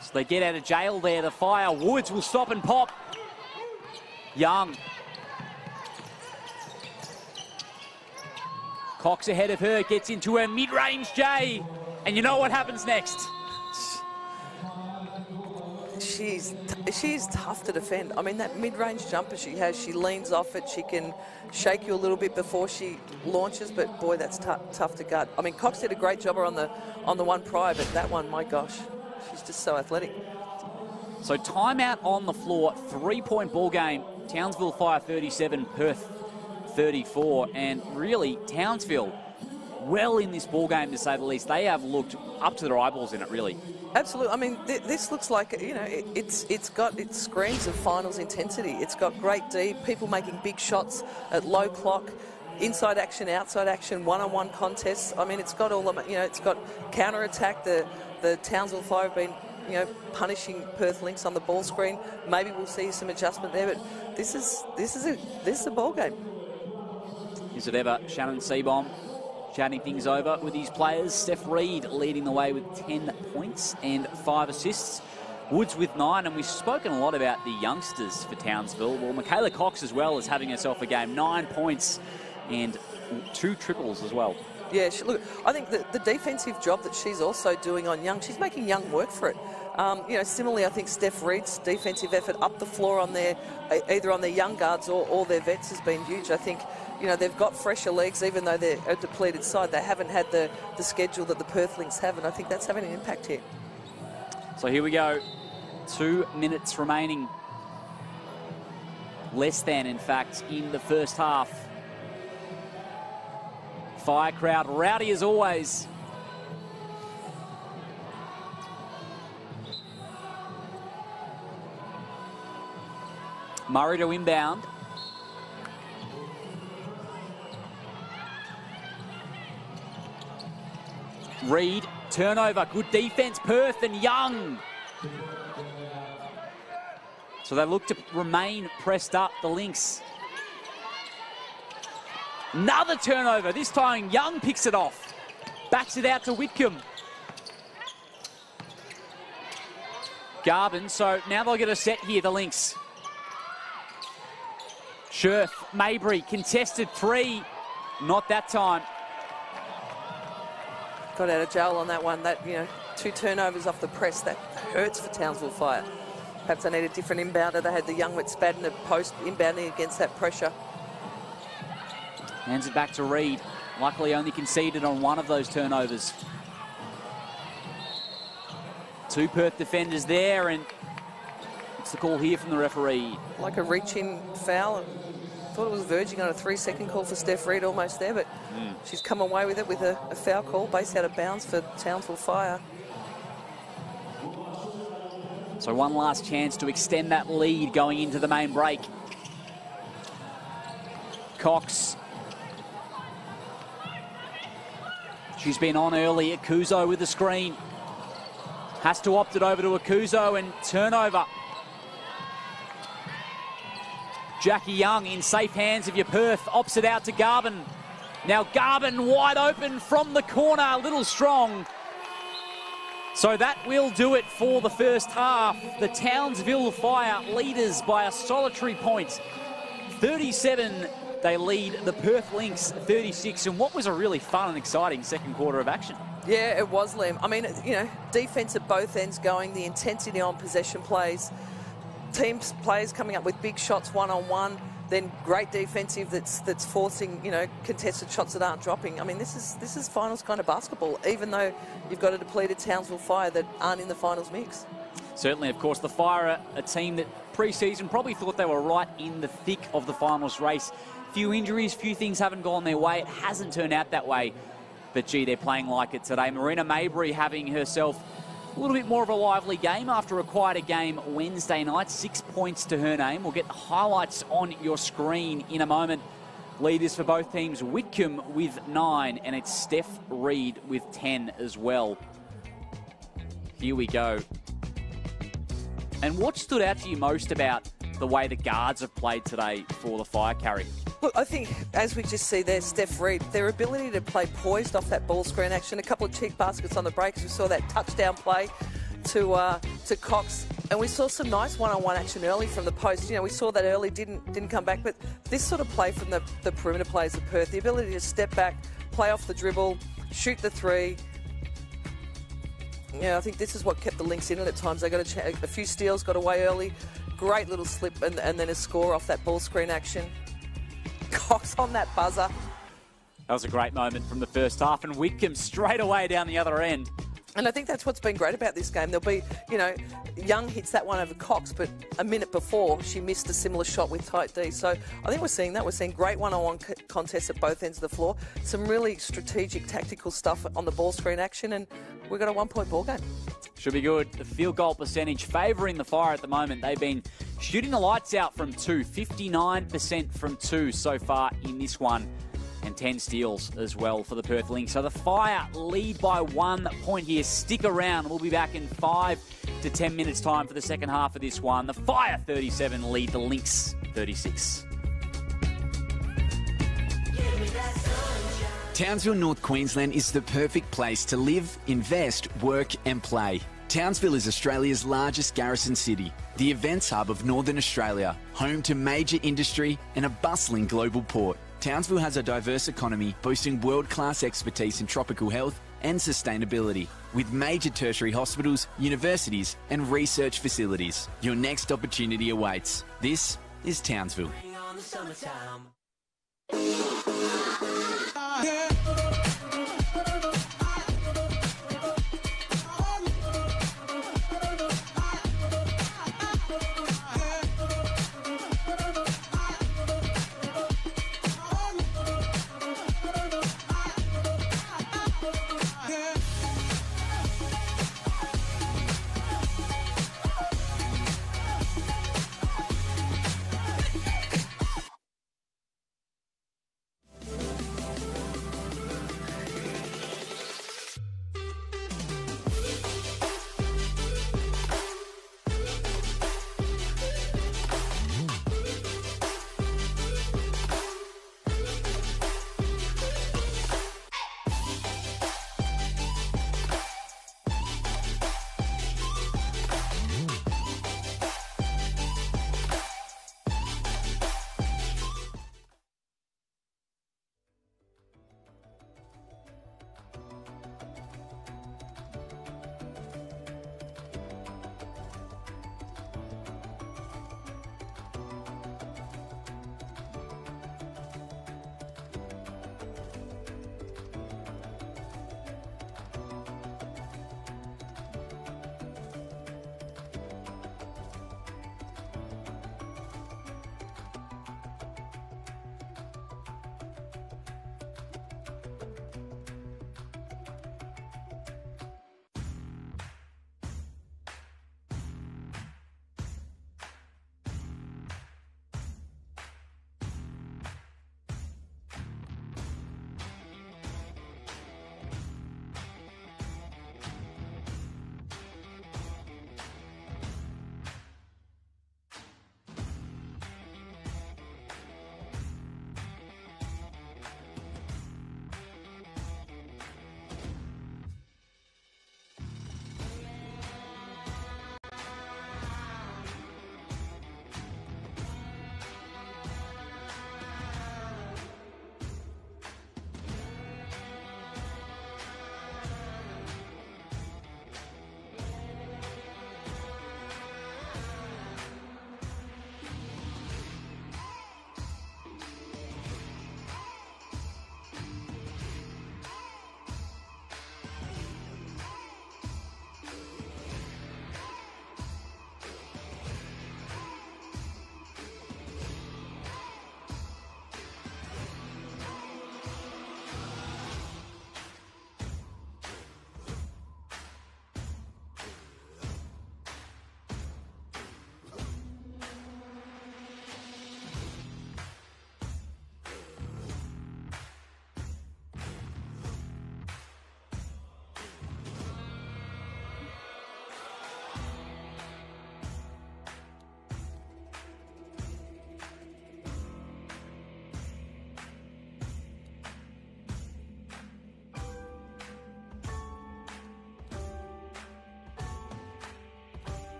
[SPEAKER 4] So they get out of jail there. The fire. Woods will stop and pop. Young. Cox ahead of her. Gets into her mid-range J. And you know what happens next?
[SPEAKER 5] She's she's tough to defend. I mean, that mid-range jumper she has, she leans off it. She can shake you a little bit before she launches, but boy, that's tough to guard. I mean, Cox did a great job on the on the one prior, but that one, my gosh, she's just so athletic.
[SPEAKER 4] So timeout on the floor, three-point ball game. Townsville Fire 37, Perth 34, and really Townsville well in this ball game to say the least. They have looked up to their eyeballs in it, really.
[SPEAKER 5] Absolutely. I mean, th this looks like you know it, it's it's got it screams of finals intensity. It's got great D, people making big shots at low clock, inside action, outside action, one-on-one contests. I mean, it's got all the you know it's got counter attack. The the Townsville Fire have been you know punishing Perth Lynx on the ball screen. Maybe we'll see some adjustment there, but this is this is a this is a ball game.
[SPEAKER 4] Is it ever Shannon Seebohm chatting things over with his players. Steph Reed leading the way with 10 points and 5 assists. Woods with 9, and we've spoken a lot about the youngsters for Townsville. Well, Michaela Cox as well is having herself a game. 9 points and two triples as well.
[SPEAKER 5] Yeah, she, look, I think the, the defensive job that she's also doing on Young, she's making Young work for it. Um, you know, similarly, I think Steph Reed's defensive effort up the floor on their either on their young guards or, or their vets has been huge. I think you know, they've got fresher legs, even though they're a depleted side. They haven't had the, the schedule that the Perth Lynx have, and I think that's having an impact here.
[SPEAKER 4] So here we go. Two minutes remaining. less than, in fact, in the first half. Fire crowd rowdy as always. Murray to inbound. Reed, turnover, good defence, Perth and Young. So they look to remain pressed up, the Lynx. Another turnover, this time Young picks it off. Backs it out to Whitcomb. Garbin, so now they'll get a set here, the Lynx. Scherf, Mabry, contested three. Not that time.
[SPEAKER 5] Got out of jail on that one. That, you know, two turnovers off the press. That hurts for Townsville Fire. Perhaps they need a different inbounder. They had the young Wittspad in post inbounding against that pressure.
[SPEAKER 4] Hands it back to Reed. Luckily only conceded on one of those turnovers. Two Perth defenders there and what's the call here from the referee?
[SPEAKER 5] Like a reach-in foul. Thought it was verging on a three-second call for Steph Reed almost there, but mm. she's come away with it with a, a foul call based out of bounds for Townsville Fire.
[SPEAKER 4] So one last chance to extend that lead going into the main break. Cox. She's been on early. Aokuso with the screen. Has to opt it over to Aokuso and turnover. Jackie Young in safe hands of your Perth. Opts it out to Garbin. Now Garbin wide open from the corner. A little strong. So that will do it for the first half. The Townsville Fire leaders by a solitary point. 37 they lead the Perth Lynx 36 and what was a really fun and exciting second quarter of action.
[SPEAKER 5] Yeah, it was, Liam. I mean, you know, defence at both ends going, the intensity on possession plays, teams players coming up with big shots one on one, then great defensive that's that's forcing you know contested shots that aren't dropping. I mean this is this is finals kind of basketball. Even though you've got a depleted Townsville Fire that aren't in the finals mix.
[SPEAKER 4] Certainly, of course, the Fire a team that pre-season probably thought they were right in the thick of the finals race. Few injuries, few things haven't gone their way. It hasn't turned out that way. But gee, they're playing like it today. Marina Mabry having herself a little bit more of a lively game after a quieter game Wednesday night. Six points to her name. We'll get the highlights on your screen in a moment. Leaders for both teams, Whitcomb with nine, and it's Steph Reed with 10 as well. Here we go. And what stood out to you most about the way the guards have played today for the fire Carrie?
[SPEAKER 5] Look, I think as we just see there, Steph Reed, their ability to play poised off that ball screen action, a couple of cheap baskets on the breaks. We saw that touchdown play to uh, to Cox, and we saw some nice one-on-one action early from the post. You know, we saw that early, didn't didn't come back, but this sort of play from the, the perimeter players of Perth, the ability to step back, play off the dribble, shoot the three. Yeah, I think this is what kept the Lynx in it at times. They got a, a few steals, got away early, great little slip, and, and then a score off that ball screen action. Cox on that buzzer.
[SPEAKER 4] That was a great moment from the first half, and Whitcomb straight away down the other end.
[SPEAKER 5] And I think that's what's been great about this game. There'll be, you know, Young hits that one over Cox, but a minute before she missed a similar shot with tight D. So I think we're seeing that. We're seeing great one-on-one contests at both ends of the floor. Some really strategic, tactical stuff on the ball screen action, and we've got a one-point ball game.
[SPEAKER 4] Should be good. The field goal percentage favouring the Fire at the moment. They've been shooting the lights out from two, 59% from two so far in this one and 10 steals as well for the Perth Lynx. So the Fire lead by one point here. Stick around. We'll be back in five to 10 minutes' time for the second half of this one. The Fire 37 lead the Lynx 36.
[SPEAKER 6] Townsville, North Queensland is the perfect place to live, invest, work, and play. Townsville is Australia's largest garrison city, the events hub of Northern Australia, home to major industry and a bustling global port. Townsville has a diverse economy boasting world class expertise in tropical health and sustainability, with major tertiary hospitals, universities, and research facilities. Your next opportunity awaits. This is Townsville.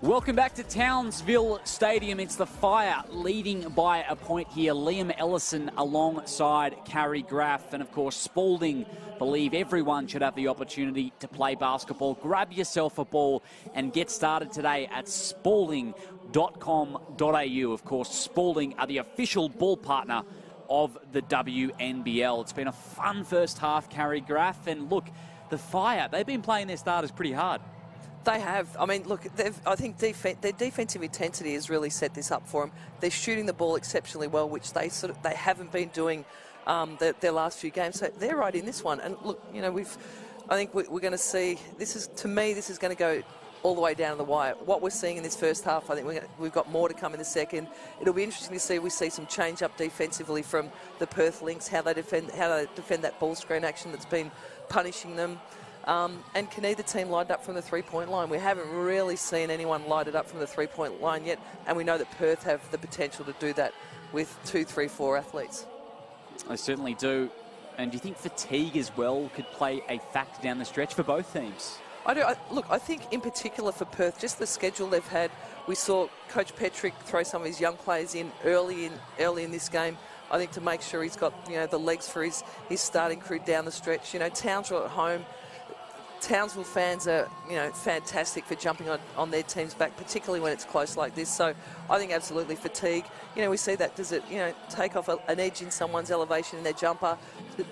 [SPEAKER 4] Welcome back to Townsville Stadium. It's the Fire leading by a point here. Liam Ellison alongside Carrie Graf. And of course, Spalding believe everyone should have the opportunity to play basketball. Grab yourself a ball and get started today at spalding.com.au. Of course, Spalding are the official ball partner of the WNBL. It's been a fun first half, Carrie Graf. And look, the Fire, they've been playing their starters pretty hard.
[SPEAKER 5] They have. I mean, look, I think def- their defensive intensity has really set this up for them. They're shooting the ball exceptionally well, which they sort of they haven't been doing um, the, their last few games. So they're right in this one. And look, you know, we've. I think we're, we're going to see. This is to me, this is going to go all the way down the wire. What we're seeing in this first half, I think we have got more to come in the second. It'll be interesting to see. We see some change up defensively from the Perth Lynx, how they defend how they defend that ball screen action that's been punishing them. Um, and can either team light up from the three-point line? We haven't really seen anyone light it up from the three-point line yet, and we know that Perth have the potential to do that with two, three, four athletes.
[SPEAKER 4] I certainly do. And do you think fatigue as well could play a factor down the stretch for both teams?
[SPEAKER 5] I do. I, look, I think in particular for Perth, just the schedule they've had. We saw Coach Petrik throw some of his young players in early in early in this game. I think to make sure he's got you know the legs for his his starting crew down the stretch. You know, Townsville at home Townsville fans are, you know, fantastic for jumping on, on their team's back, particularly when it's close like this. So I think absolutely fatigue. You know, we see that. Does it, you know, take off a, an edge in someone's elevation in their jumper?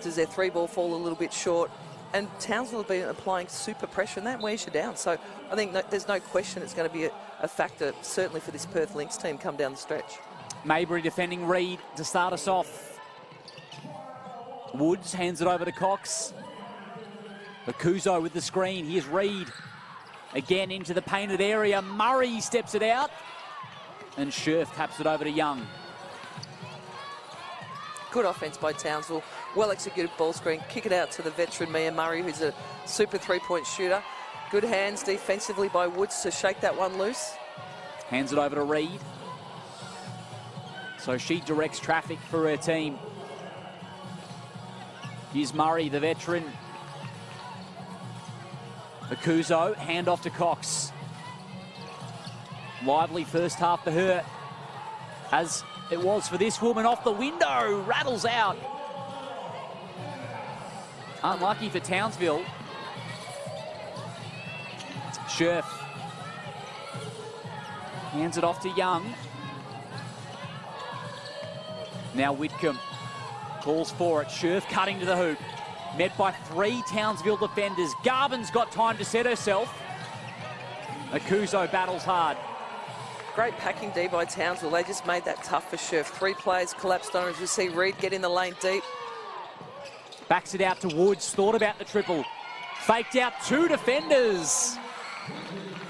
[SPEAKER 5] Does their three ball fall a little bit short? And Townsville have been applying super pressure, and that wears you down. So I think no, there's no question it's going to be a, a factor, certainly for this Perth Lynx team come down the stretch.
[SPEAKER 4] Mabry defending Reed to start us off. Woods hands it over to Cox. Bakuzo with the screen. Here's Reed. Again into the painted area. Murray steps it out. And Scherf taps it over to Young.
[SPEAKER 5] Good offense by Townsville. Well executed ball screen. Kick it out to the veteran Mia Murray, who's a super three-point shooter. Good hands defensively by Woods to shake that one loose.
[SPEAKER 4] Hands it over to Reed. So she directs traffic for her team. Here's Murray, the veteran, Aokuso, hand off to Cox. Lively first half for her, as it was for this woman off the window, rattles out. Unlucky for Townsville. Scherf hands it off to Young. Now Whitcomb calls for it. Scherf cutting to the hoop. Met by three Townsville defenders. Garbin's got time to set herself. Aokuso battles hard.
[SPEAKER 5] Great packing D by Townsville. They just made that tough for Scherf. Three players collapsed on her as we see Reed get in the lane deep.
[SPEAKER 4] Backs it out to Woods. Thought about the triple. Faked out two defenders.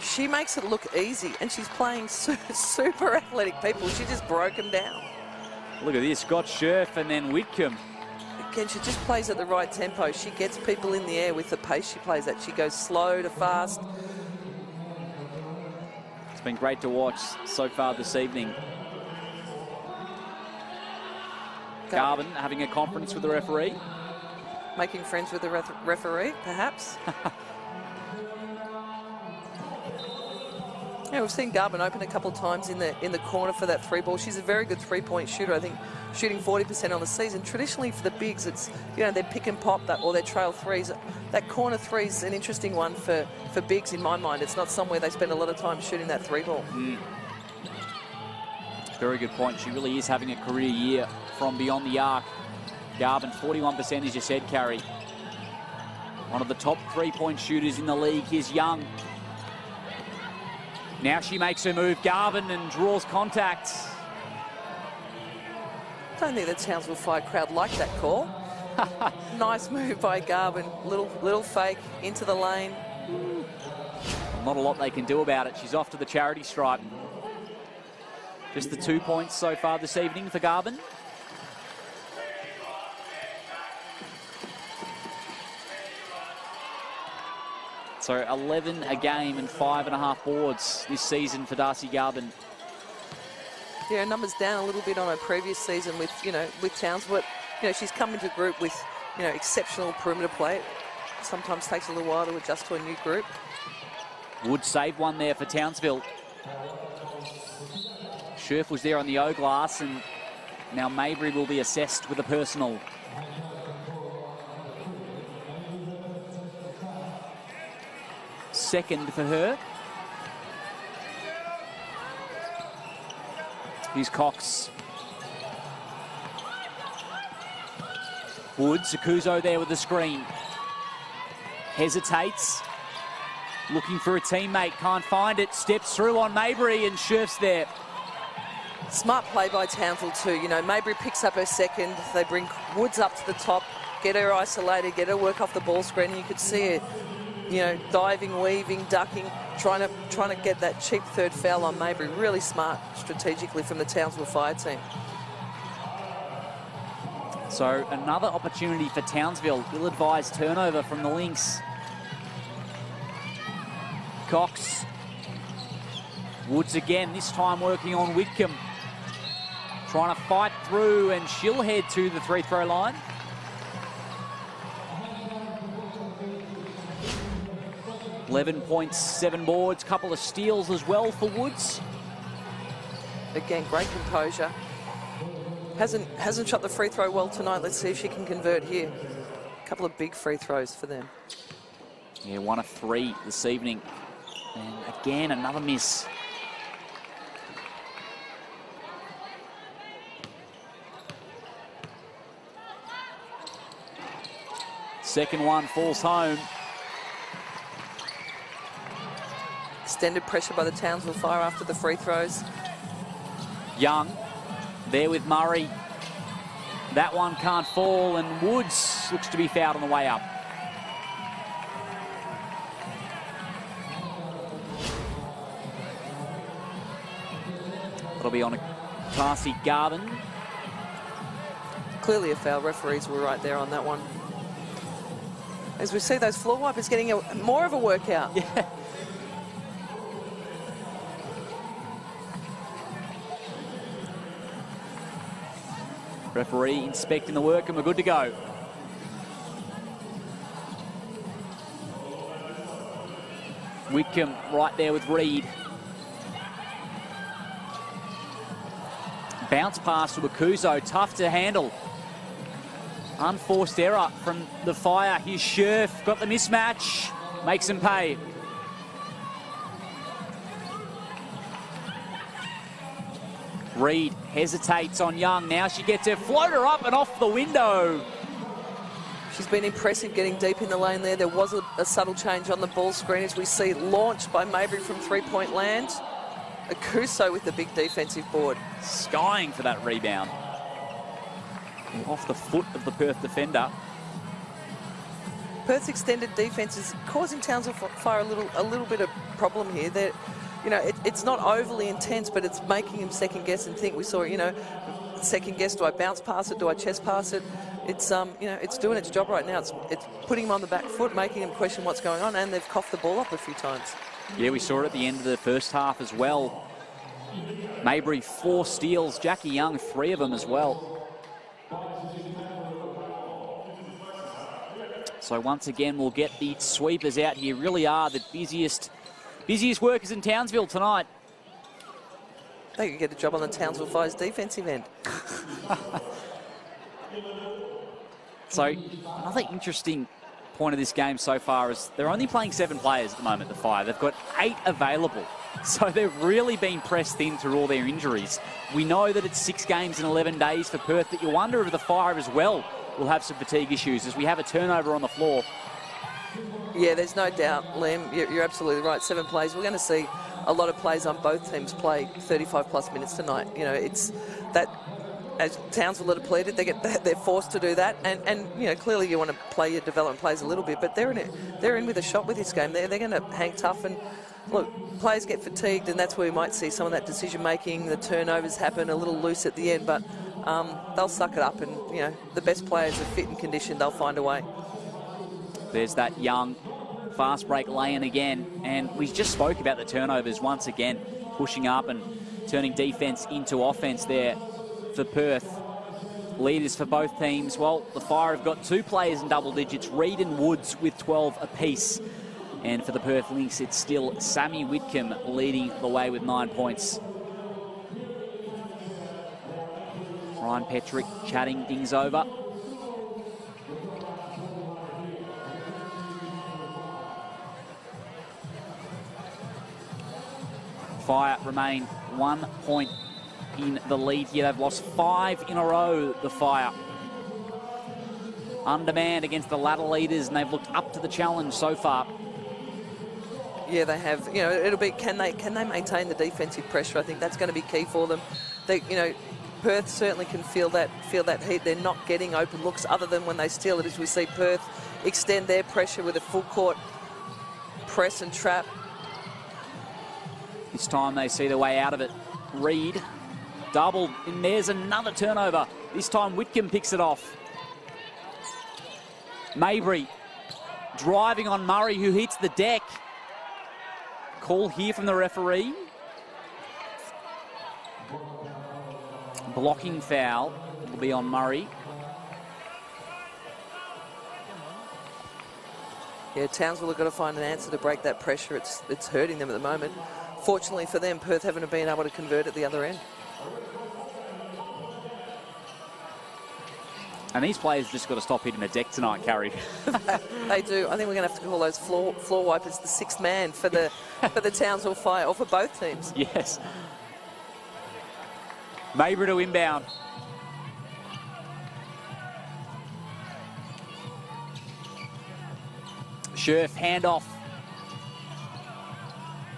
[SPEAKER 5] She makes it look easy, and she's playing super athletic people. She just broke them down.
[SPEAKER 4] Look at this. Got Scherf and then Whitcomb
[SPEAKER 5] again, she just plays at the right tempo. She gets people in the air with the pace she plays at. She goes slow to fast.
[SPEAKER 4] It's been great to watch so far this evening. Garbin having a conference with the referee.
[SPEAKER 5] Making friends with the ref referee, perhaps. Yeah, we've seen Garbin open a couple of times in the in the corner for that three ball. She's a very good three-point shooter. I think shooting 40% on the season. Traditionally for the bigs, it's you know they pick and pop that or they trail threes. That corner three is an interesting one for for bigs in my mind. It's not somewhere they spend a lot of time shooting that three ball.
[SPEAKER 4] Mm. Very good point. She really is having a career year from beyond the arc. Garbin, 41% as you said, Carrie. One of the top three-point shooters in the league. Here's Young. Now she makes her move, Garbin, and draws contact.
[SPEAKER 5] I don't think the Townsville Fire crowd liked that call. nice move by Garbin. Little, little fake into the lane.
[SPEAKER 4] Not a lot they can do about it. She's off to the charity stripe. Just the two points so far this evening for Garbin. So 11 a game and five and a half boards this season for Darcee Garbin.
[SPEAKER 5] Yeah, numbers down a little bit on her previous season with, you know, with Townsville. You know, she's come into group with, you know, exceptional perimeter play. Sometimes takes a little while to adjust to a new group.
[SPEAKER 4] Would save one there for Townsville. Scherf was there on the O-glass and now Mabry will be assessed with a personal. Second for her. Here's Cox. Woods, Sakuzo there with the screen. Hesitates. Looking for a teammate, can't find it. Steps through on Mabry and Scherf's there.
[SPEAKER 5] Smart play by Townsville too. You know, Mabry picks up her second. They bring Woods up to the top, get her isolated, get her work off the ball screen. You could see her, you know, diving, weaving, ducking, trying to trying to get that cheap third foul on Mabry. Really smart strategically from the Townsville fire team.
[SPEAKER 4] So another opportunity for Townsville. Ill-advised turnover from the Lynx. Cox. Woods again, this time working on Whitcomb. Trying to fight through and she'll head to the three throw line. Eleven points, seven boards, couple of steals as well for Woods.
[SPEAKER 5] Again, great composure. Hasn't hasn't shot the free throw well tonight. Let's see if she can convert here. A couple of big free throws for them.
[SPEAKER 4] Yeah, one of three this evening. And again, another miss. Second one falls home.
[SPEAKER 5] Extended pressure by the Townsville Fire after the free throws.
[SPEAKER 4] Young there with Murray. That one can't fall, and Woods looks to be fouled on the way up. It'll be on a classy Garbin.
[SPEAKER 5] Clearly a foul. Referees were right there on that one. As we see, those floor wipers getting a, more of a workout.
[SPEAKER 4] Yeah. Referee inspecting the work and we're good to go. Whitcomb right there with Reed. Bounce pass to Aokuso, tough to handle. Unforced error from the fire. Here's Scherf, got the mismatch, makes him pay. Reed hesitates on Young. Now she gets her floater up and off the window.
[SPEAKER 5] She's been impressive getting deep in the lane there. There was a, a subtle change on the ball screen as we see launched by Mabry from three-point land. Aokuso with the big defensive board.
[SPEAKER 4] Skying for that rebound. Off the foot of the Perth defender.
[SPEAKER 5] Perth's extended defence is causing Townsville Fire a little a little bit of problem here. They're, you know, it, it's not overly intense, but it's making him second guess and think. We saw, you know, second guess. Do I bounce pass it? Do I chest pass it? It's um, you know, it's doing its job right now. It's it's putting him on the back foot, making him question what's going on, and they've coughed the ball up a few times.
[SPEAKER 4] Yeah, we saw it at the end of the first half as well. Mabry four steals, Jackie Young three of them as well. So once again, we'll get the sweepers out here. Really are the busiest, busiest workers in Townsville tonight.
[SPEAKER 5] They could get a job on the Townsville Fire's defensive end.
[SPEAKER 4] so another interesting point of this game so far is they're only playing seven players at the moment, the Fire. They've got eight available. So they've really been pressed thin through all their injuries. We know that it's six games in 11 days for Perth, but you wonder if the Fire as well will have some fatigue issues as we have a turnover on the floor.
[SPEAKER 5] Yeah, there's no doubt, Liam. You're, absolutely right. Seven plays. We're going to see a lot of plays on both teams play 35 plus minutes tonight. You know, it's that as Townsville are depleted, they get they're forced to do that, and and you know clearly you want to play your development plays a little bit, but they're in it, they're in with a shot with this game. They're they're going to hang tough and. Look, players get fatigued, and that's where we might see some of that decision making. The turnovers happen a little loose at the end, but um, they'll suck it up, and you know the best players are fit and conditioned. They'll find a way.
[SPEAKER 4] There's that young fast break lane again, and we just spoke about the turnovers once again, pushing up and turning defence into offence there for Perth. Leaders for both teams. Well, the Fire have got two players in double digits, Reed and Woods with 12 apiece. And for the Perth Lynx, it's still Sami Whitcomb leading the way with nine points. Ryan Petrik chatting things over. Fire remain one point in the lead here. They've lost five in a row, the Fire. Undermanned against the ladder leaders, and they've looked up to the challenge so far.
[SPEAKER 5] Yeah, they have. You know, it'll be can they can they maintain the defensive pressure? I think that's going to be key for them. They, you know, Perth certainly can feel that feel that heat. They're not getting open looks other than when they steal it. As we see Perth extend their pressure with a full court press and trap.
[SPEAKER 4] This time they see the way out of it. Reed double, and there's another turnover. This time Whitcomb picks it off. Mabry driving on Murray, who hits the deck. Call here from the referee. Blocking foul will be on Murray.
[SPEAKER 5] Yeah, Townsville have got to find an answer to break that pressure. It's it's hurting them at the moment. Fortunately for them, Perth haven't been able to convert at the other end.
[SPEAKER 4] And these players just got to stop hitting the deck tonight, Carrie.
[SPEAKER 5] They do. I think we're going to have to call those floor floor wipers the sixth man for the for the Townsville Fire or for both teams.
[SPEAKER 4] yes. Mabry to inbound. Scherf handoff.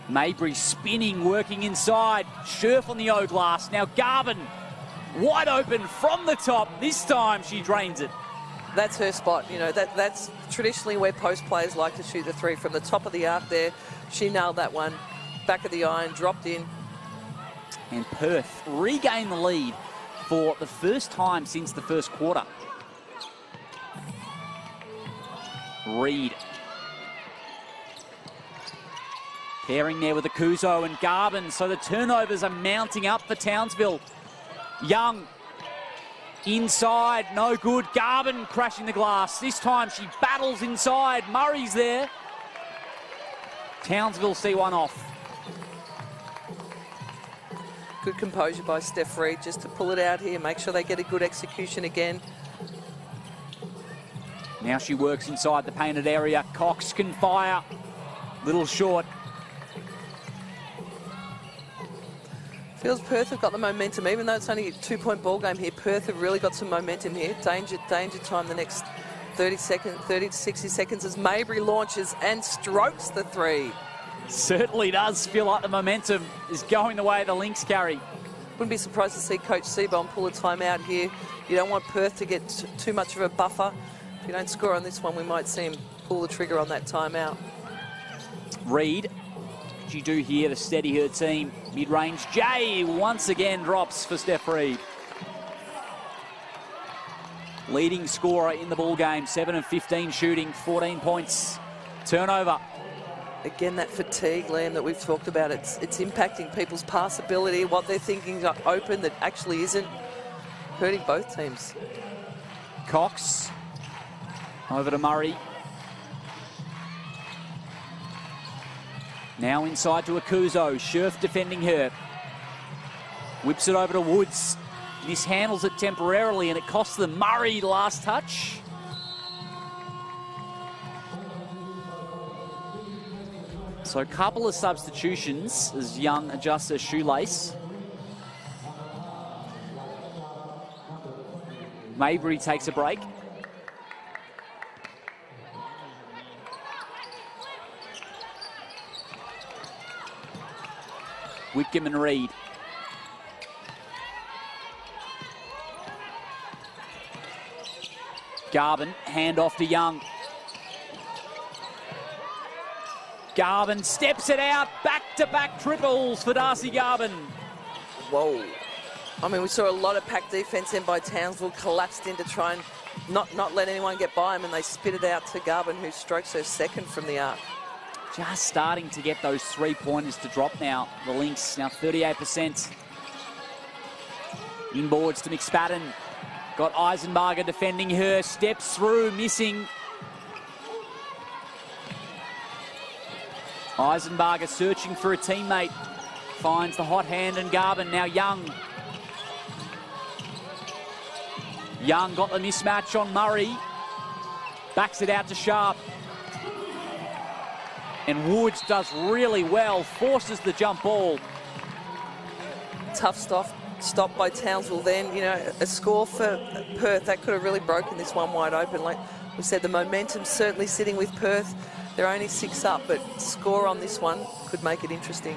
[SPEAKER 4] Mabry spinning, working inside. Scherf on the O glass. Now Garbin wide open from the top. This time she drains it.
[SPEAKER 5] That's her spot. You know that that's traditionally where post players like to shoot the three from the top of the arc. There, she nailed that one. Back of the iron, dropped in.
[SPEAKER 4] And Perth regain the lead for the first time since the first quarter. Reed. Pairing there with Aokuso and Garbin, so the turnovers are mounting up for Townsville. Young inside, no good. Garbin crashing the glass. This time she battles inside. Murray's there. Townsville see one off.
[SPEAKER 5] Good composure by Steph Reed just to pull it out here, make sure they get a good execution again.
[SPEAKER 4] Now she works inside the painted area. Cox can fire. Little short.
[SPEAKER 5] Feels Perth have got the momentum, even though it's only a two-point ball game here. Perth have really got some momentum here. Danger, danger time. The next 30 seconds, 30 to 60 seconds as Mabry launches and strokes the three.
[SPEAKER 4] Certainly does feel like the momentum is going the way of the Lynx Carrie.
[SPEAKER 5] Wouldn't be surprised to see Coach Seebohm pull a timeout here. You don't want Perth to get too much of a buffer. If you don't score on this one, we might see him pull the trigger on that timeout.
[SPEAKER 4] Reed, she do here to steady her team. Mid-range J once again drops for Steph Reed. Leading scorer in the ball game, 7 and 15 shooting, 14 points. Turnover.
[SPEAKER 5] Again, that fatigue, Liam, that we've talked about, it's, it's impacting people's passability, what they're thinking is open that actually isn't, hurting both teams.
[SPEAKER 4] Cox over to Murray. Now inside to Aokuso. Scherf defending her. Whips it over to Woods. Mishandles it temporarily and it costs them. Murray last touch. So a couple of substitutions as Young adjusts her shoelace. Mabry takes a break. Whitcomb and Reed. Garbin, hand off to Young. Garbin steps it out, back-to-back triples for Darcee Garbin.
[SPEAKER 5] Whoa. I mean, we saw a lot of pack defence in by Townsville, collapsed in to try and not, not let anyone get by him, and they spit it out to Garbin, who strokes her second from the arc.
[SPEAKER 4] Just starting to get those three-pointers to drop now. The Lynx now 38%. Inboards to McSpadden. Got Eisenbarger defending her. Steps through, missing. Eisenbarger searching for a teammate. Finds the hot hand and Garbin. Now Young. Young got the mismatch on Murray. Backs it out to Sharp. And Woods does really well. Forces the jump ball.
[SPEAKER 5] Tough stop, stop by Townsville then. You know, a score for Perth. That could have really broken this one wide open. Like we said, the momentum's certainly sitting with Perth. They're only six up, but score on this one could make it interesting.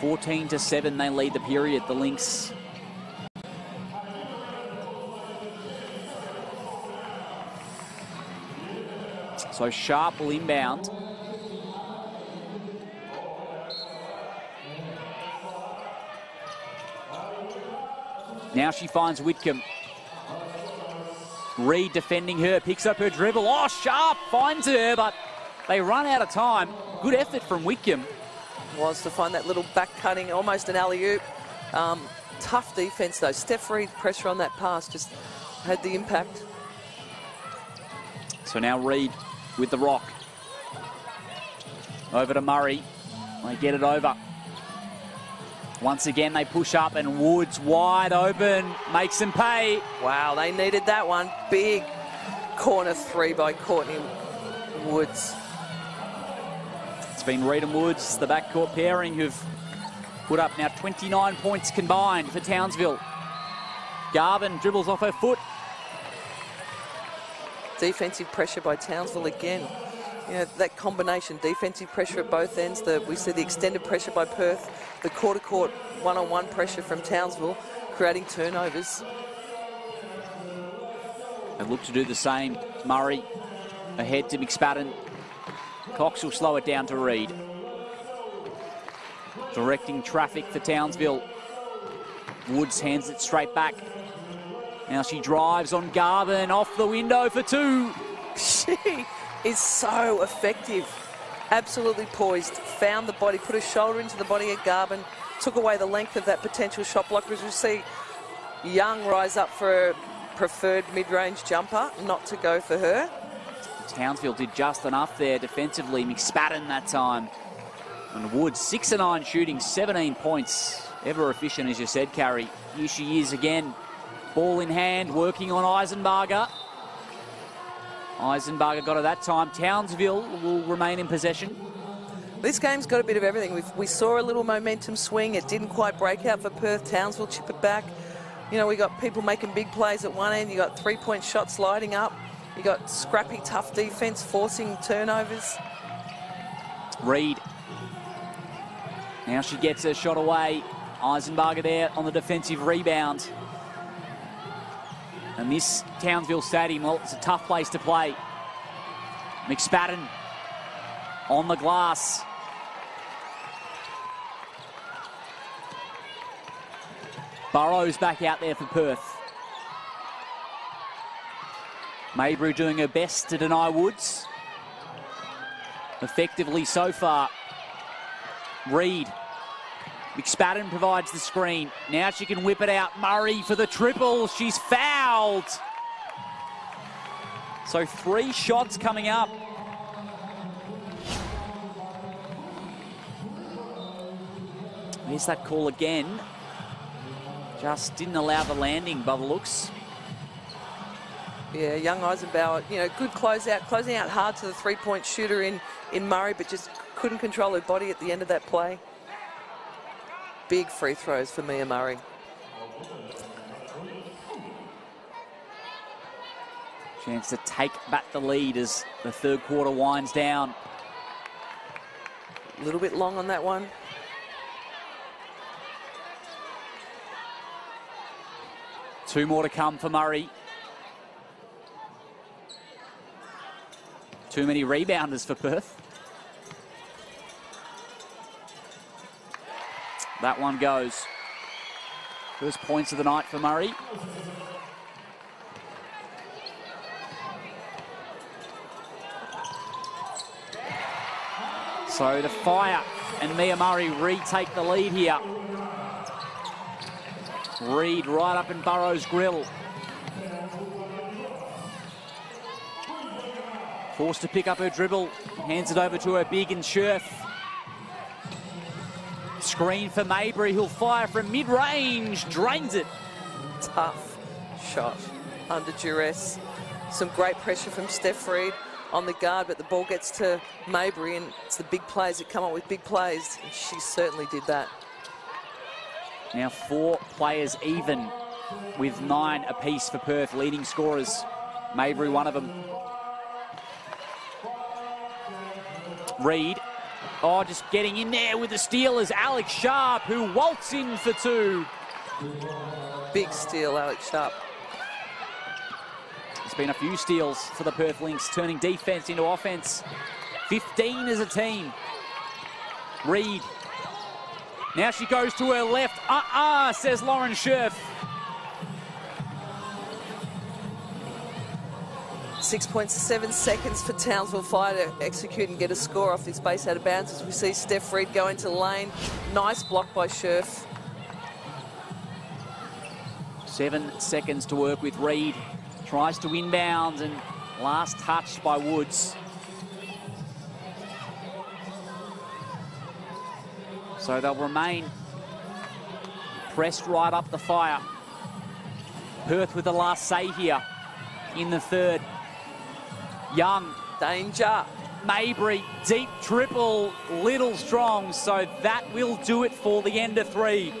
[SPEAKER 4] 14 to 7, they lead the period, the Lynx. So Sharp will inbound. Now she finds Whitcomb. Reed defending her, picks up her dribble. Oh, Sharp finds her, but they run out of time. Good effort from Whitcomb.
[SPEAKER 5] Was to find that little back cutting, almost an alley-oop. Um, tough defence though. Steph Reed pressure on that pass just had the impact.
[SPEAKER 4] So now Reed with the rock. Over to Murray. They get it over. Once again, they push up and Woods wide open, makes them pay.
[SPEAKER 5] Wow, they needed that one. Big corner three by Courtney Woods.
[SPEAKER 4] It's been Reed and Woods, the backcourt pairing, who've put up now 29 points combined for Townsville. Garbin dribbles off her foot.
[SPEAKER 5] Defensive pressure by Townsville again. You know, that combination, defensive pressure at both ends. The, we see the extended pressure by Perth, the quarter-court one-on-one pressure from Townsville, creating turnovers.
[SPEAKER 4] They look to do the same. Murray ahead to McSpadden. Cox will slow it down to Reed. Directing traffic for Townsville. Woods hands it straight back. Now she drives on Garbin off the window for two.
[SPEAKER 5] She is so effective. Absolutely poised. Found the body, put her shoulder into the body of Garbin, took away the length of that potential shot block. As you see, Young rise up for a preferred mid-range jumper, not to go for her.
[SPEAKER 4] Townsville did just enough there defensively. McSpadden that time. And Woods, 6 and 9 shooting, 17 points. Ever efficient, as you said, Carrie. Here she is again. Ball in hand, working on Eisenbarger. Eisenbarger got it that time. Townsville will remain in possession.
[SPEAKER 5] This game's got a bit of everything. We've, we saw a little momentum swing. It didn't quite break out for Perth. Townsville chip it back. You know, we got people making big plays at one end. You got three-point shots lighting up. You got scrappy, tough defense forcing turnovers.
[SPEAKER 4] Reed. Now she gets her shot away. Eisenbarger there on the defensive rebound. And this Townsville Stadium, well, it's a tough place to play. McSpadden on the glass. Burrows back out there for Perth. Mabry doing her best to deny Woods. Effectively so far. Reed. McSpadden provides the screen. Now she can whip it out. Murray for the triple. She's fouled. So three shots coming up. There's that call again. Just didn't allow the landing by the looks.
[SPEAKER 5] Yeah, young Eisenbauer, you know, good closeout, closing out hard to the three-point shooter in, in Murray, but just couldn't control her body at the end of that play. Big free throws for Mia Murray.
[SPEAKER 4] Chance to take back the lead as the third quarter winds down.
[SPEAKER 5] A little bit long on that one.
[SPEAKER 4] Two more to come for Murray. Too many rebounders for Perth. That one goes. First points of the night for Murray. So the fire and Mia Murray retake the lead here. Reed right up in Burrows' grill. Forced to pick up her dribble, hands it over to her big and Scherf. Screen for Mabry. He'll fire from mid-range, drains it.
[SPEAKER 5] Tough shot under duress. Some great pressure from Steph Reed on the guard, but the ball gets to Mabry, and it's the big players that come up with big plays. And she certainly did that.
[SPEAKER 4] Now four players even with nine apiece for Perth, leading scorers. Mabry, one of them. Reed. Oh, just getting in there with the steal is Alex Sharp, who waltz in for two.
[SPEAKER 5] Big steal, Alex Sharp.
[SPEAKER 4] There's been a few steals for the Perth Lynx, turning defence into offence. 15 as a team. Reed. Now she goes to her left. Uh-uh, says Lauren Scherf.
[SPEAKER 5] Six points, seven seconds for Townsville Fire to execute and get a score off this base out of bounds as we see Steph Reed go into the lane. Nice block by Scherf.
[SPEAKER 4] Seven seconds to work with Reed. Tries to inbound and last touch by Woods. So they'll remain pressed right up the fire. Perth with the last say here in the third. Young.
[SPEAKER 5] Danger.
[SPEAKER 4] Mabry, deep triple, little strong, so that will do it for the end of three.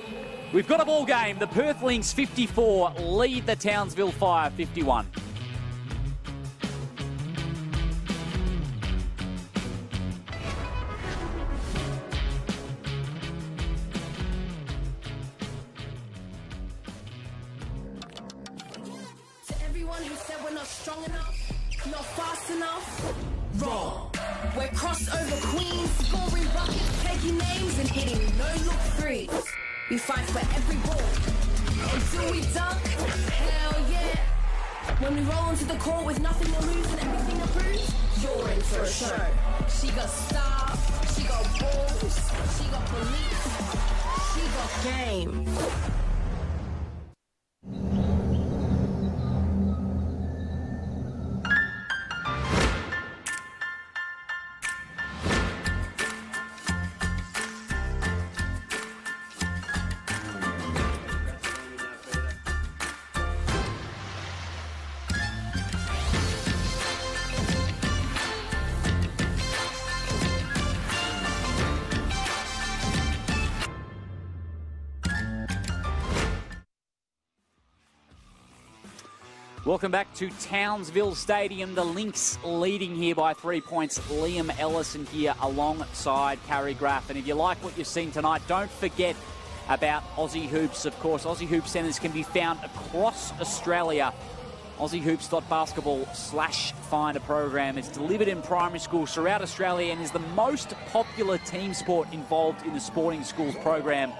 [SPEAKER 4] We've got a ball game. The Perth Lynx 54 lead the Townsville Fire 51. Welcome back to Townsville Stadium. The Lynx leading here by three points. Liam Ellison here alongside Carrie Graf. And if you like what you've seen tonight, don't forget about Aussie Hoops. Of course, Aussie Hoop Centres can be found across Australia. AussieHoops.basketball slash find a program. It's delivered in primary schools throughout Australia and is the most popular team sport involved in the sporting schools program.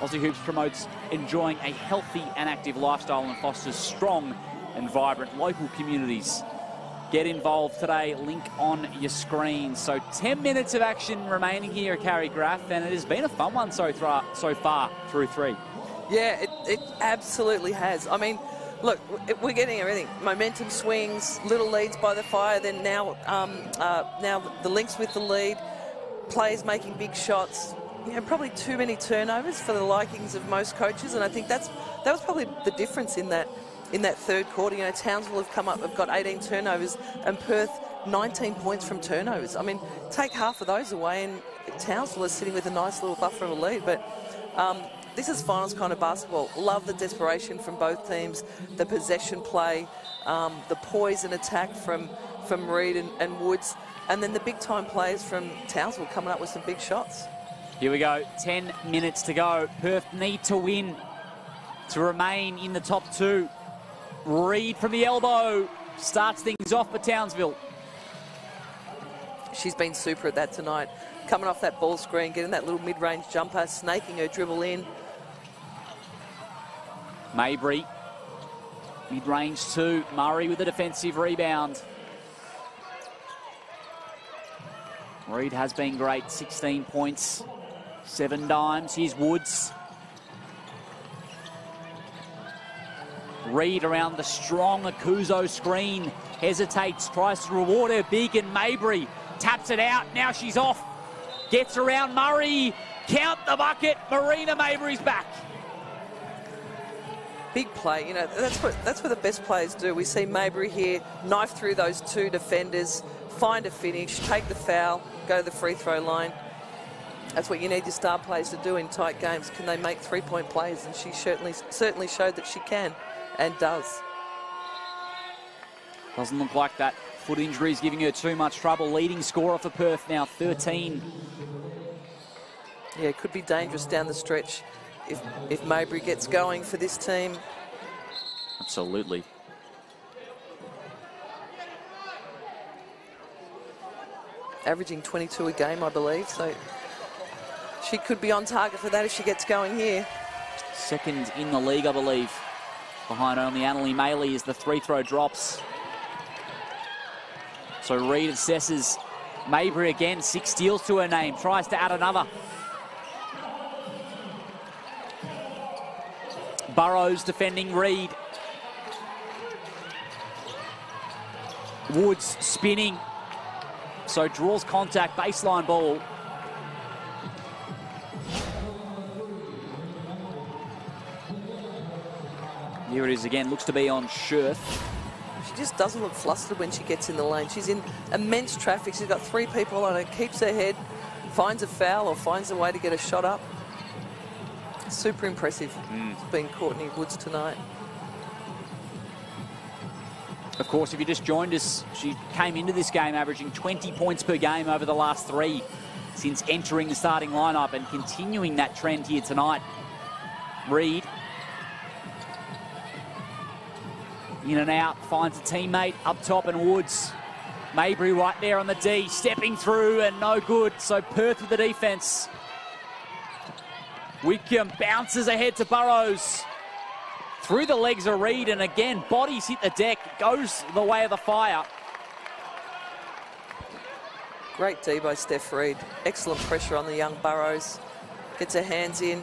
[SPEAKER 4] Aussie Hoops promotes enjoying a healthy and active lifestyle and fosters strong and vibrant local communities. Get involved today, link on your screen. So 10 minutes of action remaining here at Carrie Graf, and it has been a fun one so, so far through three.
[SPEAKER 5] Yeah, it, it absolutely has. I mean, look, we're getting everything. Momentum swings, little leads by the fire, then now, um, uh, now the Lynx with the lead, players making big shots. You know, probably too many turnovers for the likings of most coaches, and I think that's that was probably the difference in that in that third quarter. You know, Townsville have come up, have got 18 turnovers, and Perth 19 points from turnovers. I mean, take half of those away, and Townsville is sitting with a nice little buffer of a lead. But um, this is finals kind of basketball. Love the desperation from both teams, the possession play, um, the poise and attack from from Reed and, and Woods, and then the big time plays from Townsville coming up with some big shots.
[SPEAKER 4] Here we go, 10 minutes to go. Perth need to win to remain in the top two. Reed from the elbow starts things off for Townsville.
[SPEAKER 5] She's been super at that tonight. Coming off that ball screen, getting that little mid-range jumper, snaking her dribble in.
[SPEAKER 4] Mabry, mid-range two. Murray with a defensive rebound. Reed has been great, 16 points, seven dimes. Here's Woods. Reed around the strong Aokuso screen. Hesitates, tries to reward her big, and Mabry taps it out. Now she's off. Gets around Murray. Count the bucket. Marina Mabry's back.
[SPEAKER 5] Big play, you know, that's what that's what the best players do. We see Mabry here knife through those two defenders, find a finish, take the foul, go to the free throw line. That's what you need your star players to do in tight games. Can they make three-point plays? And she certainly certainly showed that she can and does.
[SPEAKER 4] Doesn't look like that foot injury is giving her too much trouble. Leading scorer for Perth now, 13.
[SPEAKER 5] Yeah, it could be dangerous down the stretch if, if Mabry gets going for this team.
[SPEAKER 4] Absolutely.
[SPEAKER 5] Averaging 22 a game, I believe. So she could be on target for that if she gets going here.
[SPEAKER 4] Second in the league, I believe. Behind only Anneli Maley as the three throw drops. So Reed assesses Mabry again, six steals to her name, tries to add another. Burrows defending Reed. Woods spinning. So draws contact, baseline ball. Here it is again, looks to be on Scherf.
[SPEAKER 5] She just doesn't look flustered when she gets in the lane. She's in immense traffic. She's got three people on her, keeps her head, finds a foul or finds a way to get a shot up. Super impressive.
[SPEAKER 4] Mm.
[SPEAKER 5] It's been Courtney Woods tonight.
[SPEAKER 4] Of course, if you just joined us, she came into this game averaging 20 points per game over the last three since entering the starting lineup and continuing that trend here tonight. Reed. In and out, finds a teammate up top and Woods. Mabry right there on the D, stepping through and no good. So Perth with the defence. Wickham bounces ahead to Burrows. Through the legs of Reed, and again, bodies hit the deck, goes the way of the fire.
[SPEAKER 5] Great D by Steph Reed. Excellent pressure on the young Burrows. Gets her hands in.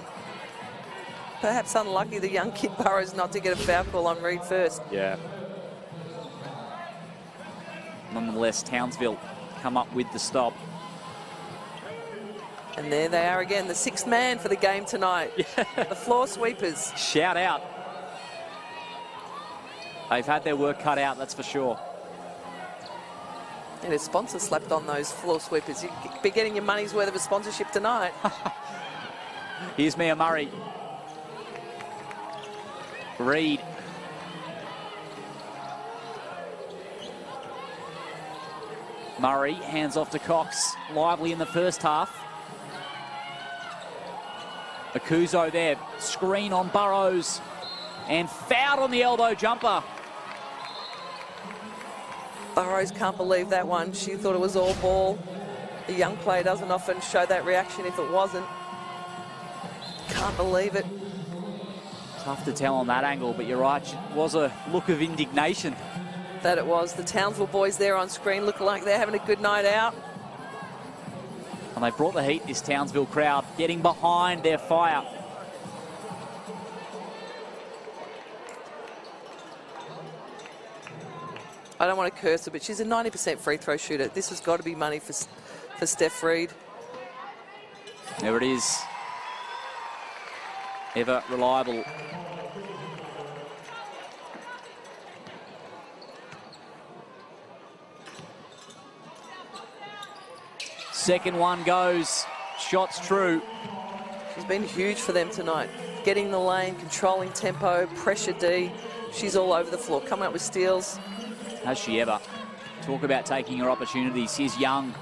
[SPEAKER 5] Perhaps unlucky the young kid Burrows not to get a foul call on Reed first.
[SPEAKER 4] Yeah. Nonetheless, Townsville come up with the stop.
[SPEAKER 5] And there they are again, the sixth man for the game tonight. the floor sweepers.
[SPEAKER 4] Shout out. They've had their work cut out, that's for sure.
[SPEAKER 5] And a sponsor slapped on those floor sweepers. You'd be getting your money's worth of a sponsorship tonight.
[SPEAKER 4] Here's Mia Murray. Reed. Murray hands off to Cox. Lively in the first half. Aokuso there. Screen on Burrows. And fouled on the elbow jumper.
[SPEAKER 5] Burrows can't believe that one. She thought it was all ball. A young player doesn't often show that reaction if it wasn't. Can't believe it.
[SPEAKER 4] Tough to tell on that angle, but you're right. It was a look of indignation.
[SPEAKER 5] That it was. The Townsville boys there on screen look like they're having a good night out.
[SPEAKER 4] And they brought the heat, this Townsville crowd, getting behind their fire.
[SPEAKER 5] I don't want to curse her, but she's a 90% free throw shooter. This has got to be money for, for Steph Reed.
[SPEAKER 4] There it is. Ever reliable. Second one goes. Shots true.
[SPEAKER 5] She's been huge for them tonight. Getting the lane, controlling tempo, pressure D. She's all over the floor. Coming up with steals.
[SPEAKER 4] Has she ever? Talk about taking her opportunities. Here's Young.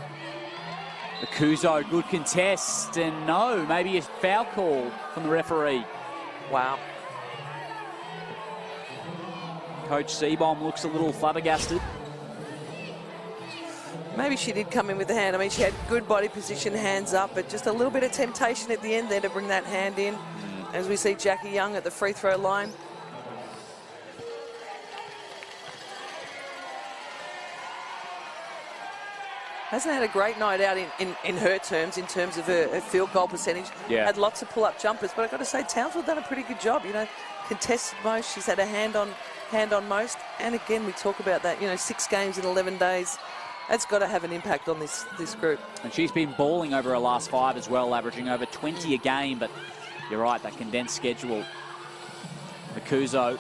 [SPEAKER 4] The Kuzo, good contest. And no, maybe a foul call from the referee.
[SPEAKER 5] Wow.
[SPEAKER 4] Coach Seebohm looks a little flabbergasted.
[SPEAKER 5] Maybe she did come in with the hand. I mean, she had good body position, hands up, but just a little bit of temptation at the end there to bring that hand in. Hmm. As we see Jackie Young at the free throw line. Hasn't had a great night out in, in, in her terms, in terms of her, her field goal percentage.
[SPEAKER 4] Yeah.
[SPEAKER 5] Had lots of pull-up jumpers, but I've got to say, Townsville done a pretty good job, you know, contested most. She's had a hand on hand on most. And again, we talk about that. You know, six games in 11 days. That's got to have an impact on this this group.
[SPEAKER 4] And she's been balling over her last five as well, averaging over 20 a game. But you're right, that condensed schedule. Makuzo.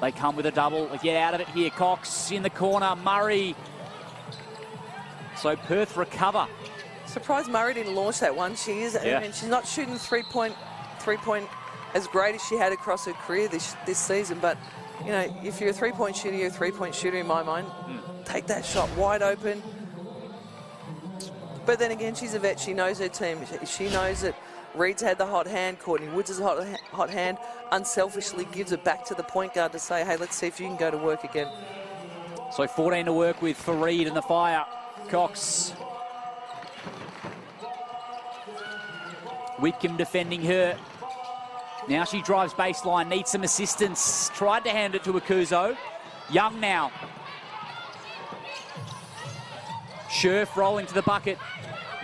[SPEAKER 4] They come with a double. They get out of it here. Cox in the corner. Murray. So Perth recover.
[SPEAKER 5] Surprised Murray didn't launch that one. She is,
[SPEAKER 4] Yeah.
[SPEAKER 5] and she's not shooting three point, three point as great as she had across her career this this season. But you know, if you're a three point shooter, you're a three point shooter in my mind. Hmm. Take that shot wide open. But then again, she's a vet. She knows her team. She- knows that Reed's had the hot hand. Courtney Woods has a hot, hot hand. Unselfishly gives it back to the point guard to say, hey, let's see if you can go to work again.
[SPEAKER 4] So 14 to work with for Reed and the fire. Cox. Whitcomb defending her. Now she drives baseline, needs some assistance. Tried to hand it to Aokuso. Young now. Scherf rolling to the bucket.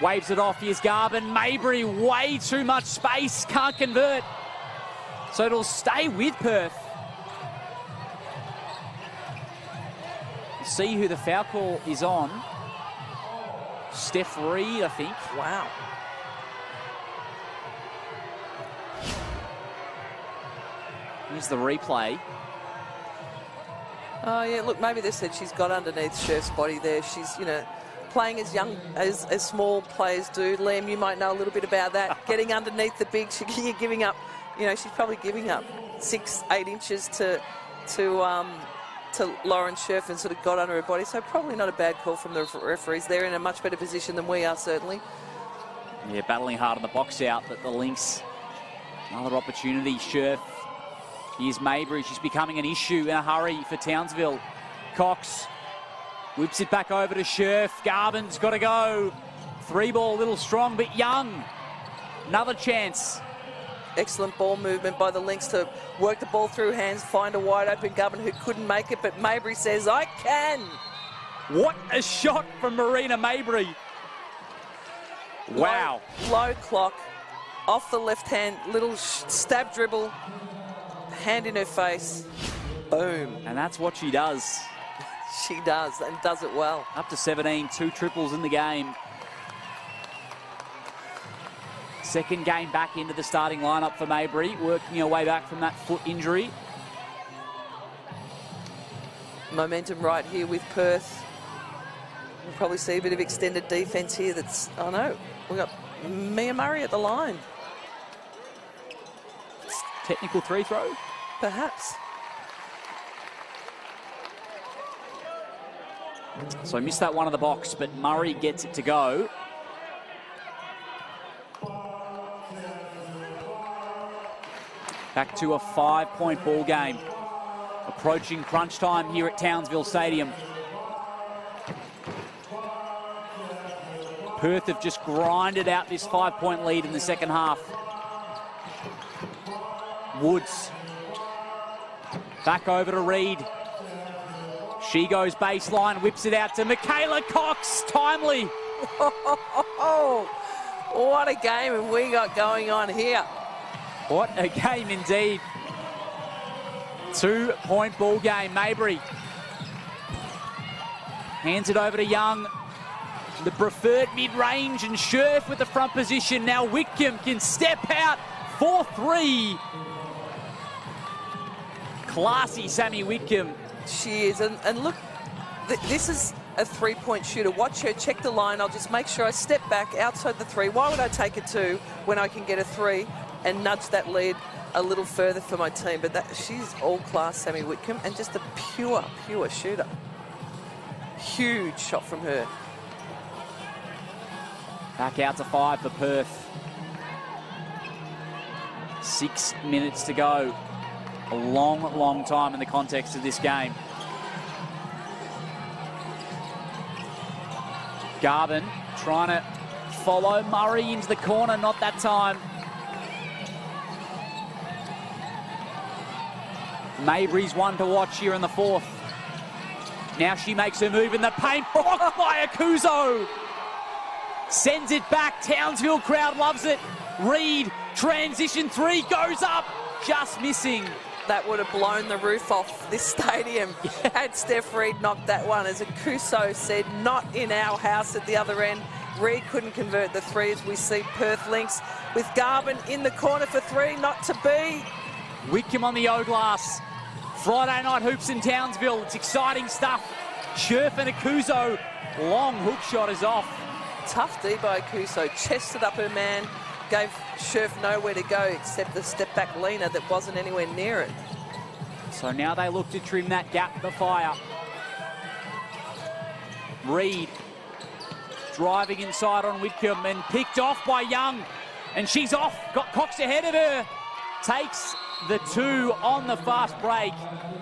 [SPEAKER 4] Waves it off. Here's Garbin. Mabry, way too much space. Can't convert. So it'll stay with Perth. See who the foul call is on. Steph Reed, I think.
[SPEAKER 5] Wow.
[SPEAKER 4] Here's the replay.
[SPEAKER 5] Oh yeah, look, maybe they said she's got underneath Scherf's body there. She's, you know, playing as young as, as small players do. Liam, you might know a little bit about that. Getting underneath the big, she, you're giving up. You know, she's probably giving up six, eight inches to to um, to Lauren Scherf and sort of got under her body. So probably not a bad call from the referees. They're in a much better position than we are, certainly.
[SPEAKER 4] Yeah, battling hard on the box out, but the Lynx. Another opportunity, Scherf. Here's Mabry. She's becoming an issue in a hurry for Townsville. Cox whips it back over to Scherf. Garbin's got to go. Three ball, a little strong, but young. Another chance.
[SPEAKER 5] Excellent ball movement by the Lynx to work the ball through hands, find a wide open Garbin who couldn't make it, but Mabry says, I can.
[SPEAKER 4] What a shot from Marina Mabry. Wow.
[SPEAKER 5] Low, low clock, off the left hand, little stab dribble, hand in her face. Boom.
[SPEAKER 4] And that's what she does.
[SPEAKER 5] She does, and does it well.
[SPEAKER 4] Up to 17, two triples in the game. Second game back into the starting lineup for Mabry, working her way back from that foot injury.
[SPEAKER 5] Momentum right here with Perth. We'll probably see a bit of extended defence here. That's, oh no, we've got Mia Murray at the line,
[SPEAKER 4] Technical three throw.
[SPEAKER 5] perhaps.
[SPEAKER 4] So I missed that one in the box, but Murray gets it to go. Back to a five-point ball game. Approaching crunch time here at Townsville Stadium. Perth have just grinded out this five-point lead in the second half. Woods. Back over to Reed. She goes baseline, whips it out to Michaela Cox. Timely.
[SPEAKER 5] What a game have we got going on here.
[SPEAKER 4] What a game indeed. Two point ball game. Mabry hands it over to Young. The preferred mid range and Scherf with the front position. Now Whitcomb can step out 4 3. Classy Sami Whitcomb.
[SPEAKER 5] She is, and, and look, th- this is a three-point shooter. Watch her check the line. I'll just make sure I step back outside the three. Why would I take a two when I can get a three and nudge that lead a little further for my team? But that she's all class, Sami Whitcomb, and just a pure, pure shooter. Huge shot from her.
[SPEAKER 4] Back out to five for Perth. Six minutes to go. A long, long time in the context of this game. Garbin trying to follow Murray into the corner, not that time. Mabry's one to watch here in the fourth. Now she makes her move in the paint, blocked by Aokuso. Sends it back. Townsville crowd loves it. Reed, transition three, goes up. just missing.
[SPEAKER 5] That would have blown the roof off this stadium had Steph Reed knocked that one. As Aokuso said, not in our house at the other end. Reed couldn't convert the three as we see Perth Lynx with Garbin in the corner for three, not to be.
[SPEAKER 4] Whitcomb on the O-Glass. Friday night hoops in Townsville. It's exciting stuff. Scherf and Aokuso. Long hook shot is off.
[SPEAKER 5] Tough D by Aokuso. Chested up her man. Gave Scherf nowhere to go except the step back leaner that wasn't anywhere near it.
[SPEAKER 4] So now they look to trim that gap, the fire. Reed driving inside on Whitcomb and picked off by Young. And she's off. Got Cox ahead of her. Takes the two on the fast break.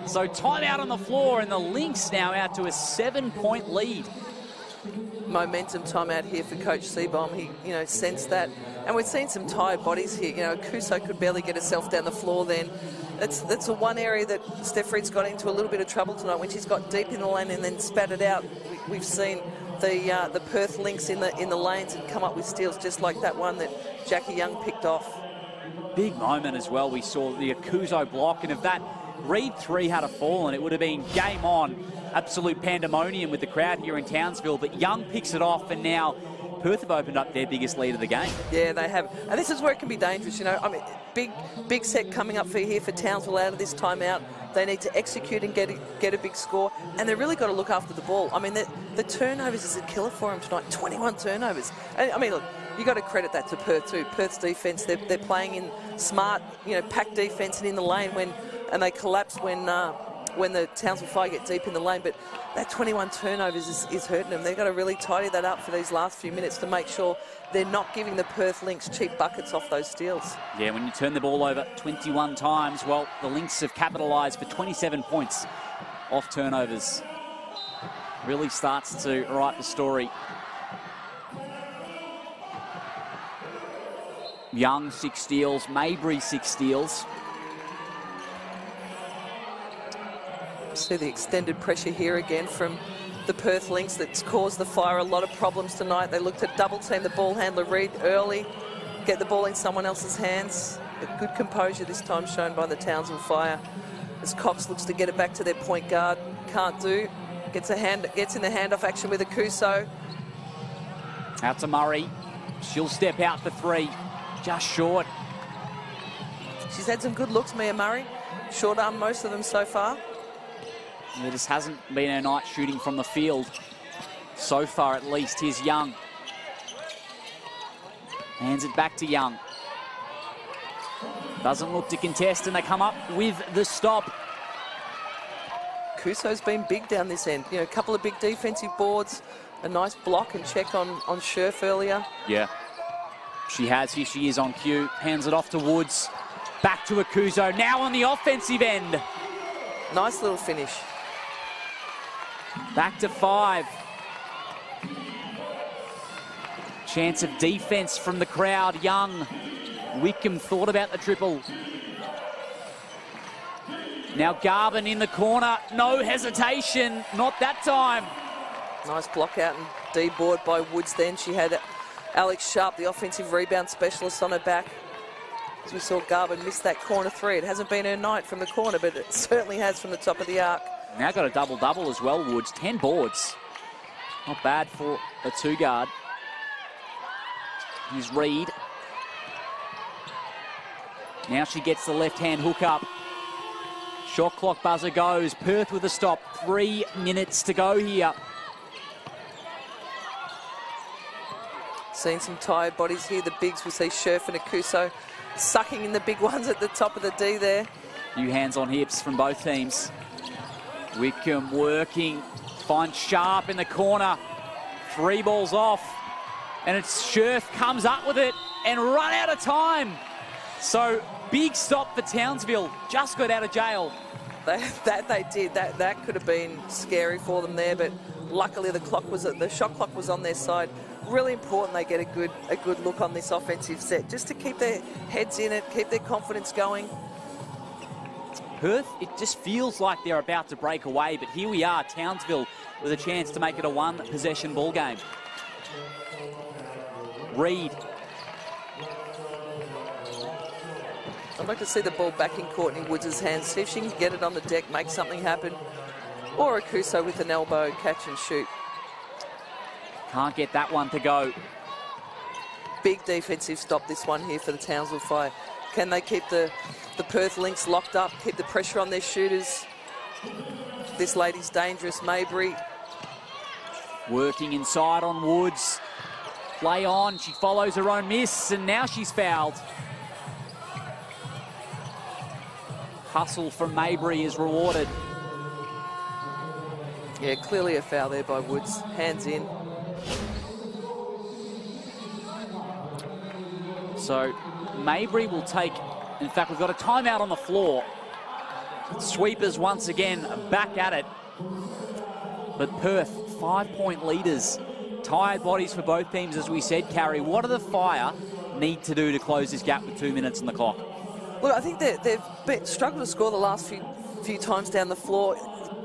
[SPEAKER 4] So timeout on the floor and the Lynx now out to a seven-point lead.
[SPEAKER 5] Momentum timeout here for Coach Seebohm. He, you know, sensed that. And we've seen some tired bodies here. You know, Kuso could barely get herself down the floor then. That's that's the one area that Steph Reed's got into a little bit of trouble tonight when she's got deep in the lane and then spat it out. We, have seen the uh, the Perth Lynx in the in the lanes and come up with steals just like that one that Jackie Young picked off.
[SPEAKER 4] Big moment as well. We saw the Aokuso block, and if that Reed three had a fallen, it would have been game on. Absolute pandemonium with the crowd here in Townsville. But Young picks it off, and now Perth have opened up their biggest lead of the game.
[SPEAKER 5] Yeah, they have. And this is where it can be dangerous, you know. I mean, big big set coming up for here for Townsville out of this timeout. They need to execute and get a, get a big score. And they've really got to look after the ball. I mean, the, the turnovers is a killer for them tonight. 21 turnovers. And, I mean, look, you got to credit that to Perth too. Perth's defence, they're, they're playing in smart, you know, packed defence and in the lane when, and they collapse when uh, when the Townsville Fire get deep in the lane. But that 21 turnovers is, is hurting them. They've got to really tidy that up for these last few minutes to make sure they're not giving the Perth Lynx cheap buckets off those steals.
[SPEAKER 4] Yeah, when you turn the ball over 21 times, well, the Lynx have capitalised for 27 points off turnovers. Really starts to write the story. Young, six steals. Mabry, six steals.
[SPEAKER 5] See the extended pressure here again from the Perth Lynx that's caused the Fire a lot of problems tonight. They looked to double team the ball handler Reed early, get the ball in someone else's hands. But good composure this time shown by the Townsville Fire. As Cox looks to get it back to their point guard, can't do. Gets a hand, gets in the handoff action with Aokuso.
[SPEAKER 4] Out to Murray. She'll step out for three. Just short.
[SPEAKER 5] She's had some good looks, Mia Murray. Short arm most of them so far.
[SPEAKER 4] There just hasn't been a night shooting from the field. So far, at least. Here's Young. Hands it back to Young. Doesn't look to contest, and they come up with the stop.
[SPEAKER 5] Kuso's been big down this end. You know, a couple of big defensive boards, a nice block and check on, on Scherf earlier.
[SPEAKER 4] Yeah. She has. Here she is on cue. Hands it off to Woods. Back to Aokuso. Now on the offensive end.
[SPEAKER 5] Nice little finish.
[SPEAKER 4] Back to five. Chance of defense from the crowd. Young. Whitcomb thought about the triple. Now Garbin in the corner. No hesitation. Not that time.
[SPEAKER 5] Nice block out and D board by Woods then. She had Alex Sharp, the offensive rebound specialist, on her back. As we saw Garbin miss that corner three. It hasn't been her night from the corner, but it certainly has from the top of the arc.
[SPEAKER 4] Now got a double-double as well, Woods. 10 boards. Not bad for a two-guard. Here's Reed. Now she gets the left-hand hook up. Shot clock buzzer goes. Perth with a stop. Three minutes to go here.
[SPEAKER 5] Seen some tired bodies here. The bigs, we see Scherf and Aokuso sucking in the big ones at the top of the D there.
[SPEAKER 4] New hands on hips from both teams. Whitcomb working, finds Sharp in the corner. Three balls off. And it's Scherf comes up with it and run out of time. So big stop for Townsville. Just got out of jail.
[SPEAKER 5] That, that they did. That that could have been scary for them there, but luckily the clock was the shot clock was on their side. Really important they get a good a good look on this offensive set, just to keep their heads in it, keep their confidence going.
[SPEAKER 4] Perth, it just feels like they're about to break away, but here we are, Townsville, with a chance to make it a one-possession ball game. Reed.
[SPEAKER 5] I'd like to see the ball back in Courtney Woods' hands, see if she can get it on the deck, make something happen. Or Aokuso with an elbow, catch and shoot.
[SPEAKER 4] Can't get that one to go.
[SPEAKER 5] Big defensive stop this one here for the Townsville Fire. Can they keep the, the Perth Lynx locked up, keep the pressure on their shooters? This lady's dangerous, Mabry.
[SPEAKER 4] Working inside on Woods. Play on. She follows her own miss, and now she's fouled. Hustle from Mabry is rewarded.
[SPEAKER 5] Yeah, clearly a foul there by Woods. Hands in.
[SPEAKER 4] So Mabry will take, in fact, we've got a timeout on the floor. Sweepers once again back at it. But Perth, five point leaders. Tired bodies for both teams, as we said, Carrie. What do the Fire need to do to close this gap with two minutes on the clock?
[SPEAKER 5] Look, I think they've struggled to score the last few few times down the floor.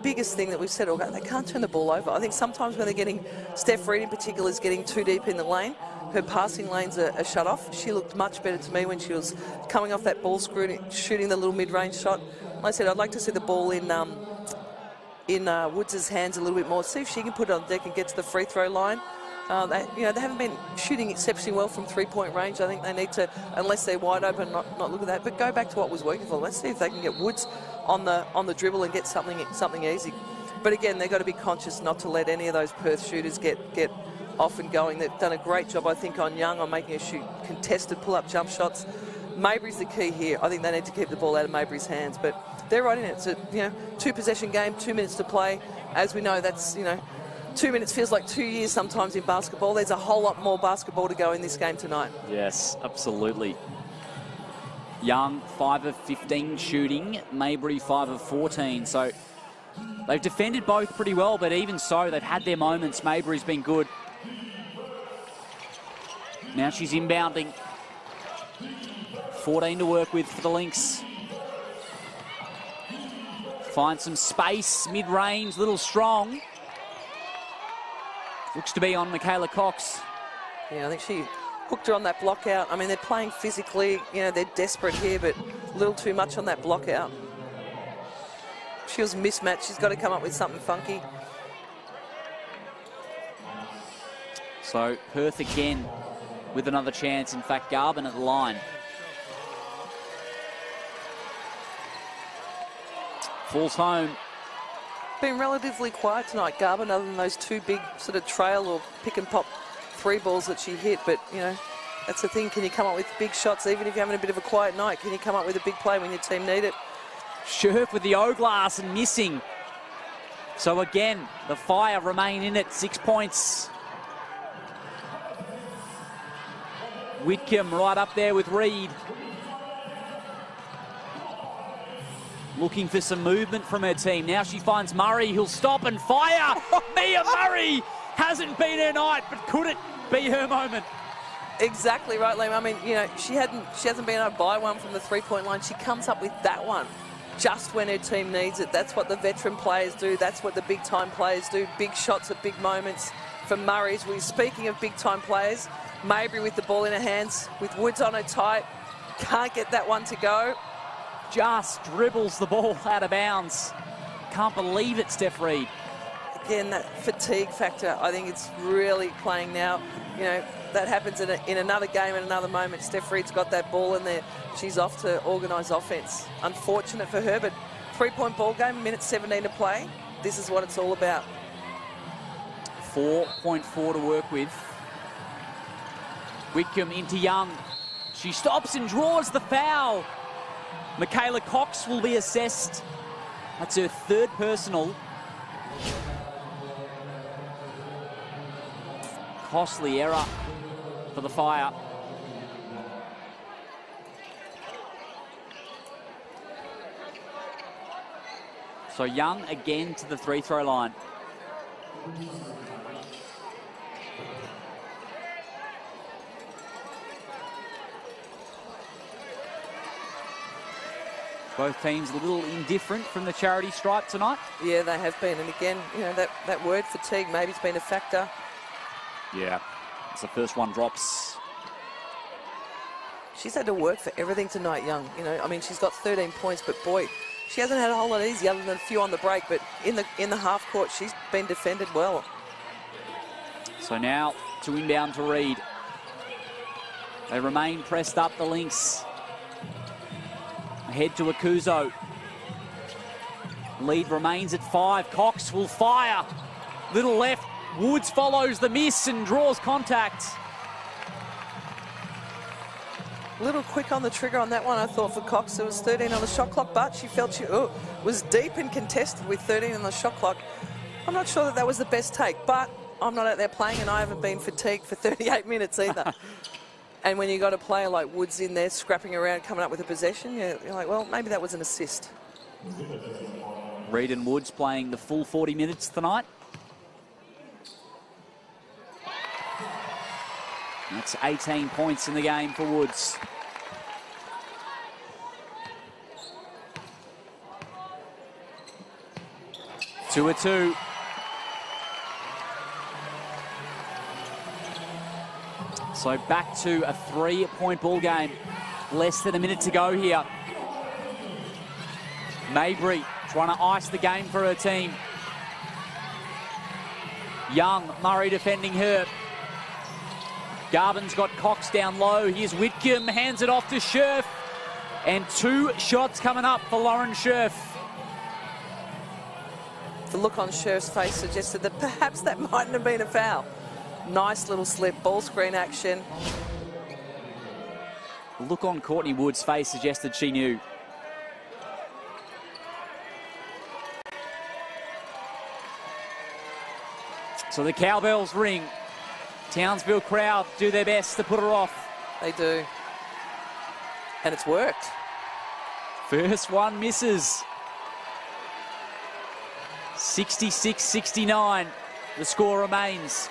[SPEAKER 5] Biggest thing that we've said all game, they can't turn the ball over. I think sometimes when they're getting, Steph Reed in particular is getting too deep in the lane, her passing lanes are, are shut off. She looked much better to me when she was coming off that ball screen, shooting the little mid-range shot. Like I said, I'd like to see the ball in um, in uh, Woods' hands a little bit more. See if she can put it on deck and get to the free throw line. Uh, they, you know, they haven't been shooting exceptionally well from three-point range. I think they need to, unless they're wide open, not, not look at that. But go back to what was working for them. Let's see if they can get Woods on the on the dribble and get something something easy. But again, they've got to be conscious not to let any of those Perth shooters get get off and going. They've done a great job, I think, on Young on making a shoot contested pull-up jump shots. Mabry's the key here. I think they need to keep the ball out of Mabry's hands. But they're right in it. It's a you know two possession game, two minutes to play. As we know, that's you know two minutes feels like two years sometimes in basketball. There's a whole lot more basketball to go in this game tonight.
[SPEAKER 4] Yes, absolutely. Young, 5 of 15 shooting. Mabry, 5 of 14. So they've defended both pretty well, but even so, they've had their moments. Mabry's been good. Now she's inbounding. 14 to work with for the Lynx. Find some space, mid-range, little strong. Looks to be on Michaela Cox.
[SPEAKER 5] Yeah, I think she hooked her on that block out. I mean, they're playing physically. You know, they're desperate here, but a little too much on that block out. She was mismatched. She's got to come up with something funky.
[SPEAKER 4] So Perth again with another chance. In fact, Garbin at the line. Falls home.
[SPEAKER 5] Been relatively quiet tonight, Garbin, other than those two big sort of trail or pick and pop three balls that she hit. But, you know, that's the thing. Can you come up with big shots even if you're having a bit of a quiet night? Can you come up with a big play when your team need it?
[SPEAKER 4] Scherf with the O-glass and missing. So again, the Fire remain in it, six points. Whitcomb right up there with Reed. Looking for some movement from her team. Now she finds Murray, He'll stop and fire. Mia Murray hasn't been her night, but could it be her moment?
[SPEAKER 5] Exactly right, Liam. I mean, you know, she hadn't, she hasn't been able to buy one from the three-point line. She comes up with that one just when her team needs it. That's what the veteran players do. That's what the big-time players do. Big shots at big moments for Murray's. We're speaking of big-time players. Mabry with the ball in her hands, with Woods on her tight. Can't get that one to go.
[SPEAKER 4] Just dribbles the ball out of bounds. Can't believe it, Steph Reed.
[SPEAKER 5] Again, that fatigue factor, I think it's really playing now. You know, that happens in, a, in another game in another moment. Steph Reed's got that ball in there. She's off to organise offence. Unfortunate for her, but three-point ball game, minute 17 to play. This is what it's all about.
[SPEAKER 4] 4.4 to work with. Whitcomb into Young. She stops and draws the foul. Michaela Cox will be assessed. That's her third personal. Costly error for the Fire. So Young again to the three throw line. Both teams a little indifferent from the charity stripe tonight.
[SPEAKER 5] Yeah, they have been. And again, you know, that, that word fatigue maybe has been a factor.
[SPEAKER 4] Yeah. As the first one drops.
[SPEAKER 5] she's had to work for everything tonight, Young. You know, I mean, she's got 13 points, but boy, she hasn't had a whole lot easy other than a few on the break. But in the in the half court, she's been defended well.
[SPEAKER 4] So now to inbound to Reed. They remain pressed up the Lynx. Ahead to Aokuso. Lead remains at five. Cox will fire. Little left. Woods follows the miss and draws contact.
[SPEAKER 5] A little quick on the trigger on that one, I thought, for Cox. It was 13 on the shot clock, but she felt she oh, was deep and contested with 13 on the shot clock. I'm not sure that that was the best take, but I'm not out there playing and I haven't been fatigued for 38 minutes either. and when you've got a player like Woods in there scrapping around, coming up with a possession, you're, you're like, well, maybe that was an assist.
[SPEAKER 4] Reed and Woods playing the full 40 minutes tonight. That's 18 points in the game for Woods. Two a two. So back to a three-point ball game. Less than a minute to go here. Mabry trying to ice the game for her team. Young, Murray defending her. Garbin's got Cox down low. Here's Whitcomb, hands it off to Scherf. And two shots coming up for Lauren Scherf.
[SPEAKER 5] The look on Scherf's face suggested that perhaps that mightn't have been a foul. Nice little slip, ball screen action.
[SPEAKER 4] The look on Courtney Wood's face suggested she knew. So the cowbells ring. Townsville crowd do their best to put her off.
[SPEAKER 5] They do. And it's worked.
[SPEAKER 4] First one misses. 66-69. The score remains.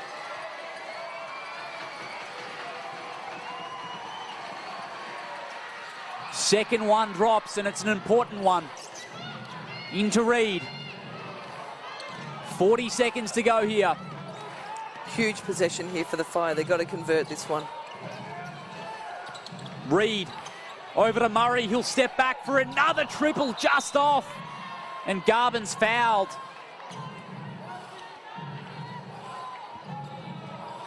[SPEAKER 4] Second one drops, and it's an important one. Into Reed. 40 seconds to go here.
[SPEAKER 5] Huge possession here for the Fire. They've got to convert this one.
[SPEAKER 4] Reed over to Murray. He'll step back for another triple just off. And Garbin's fouled.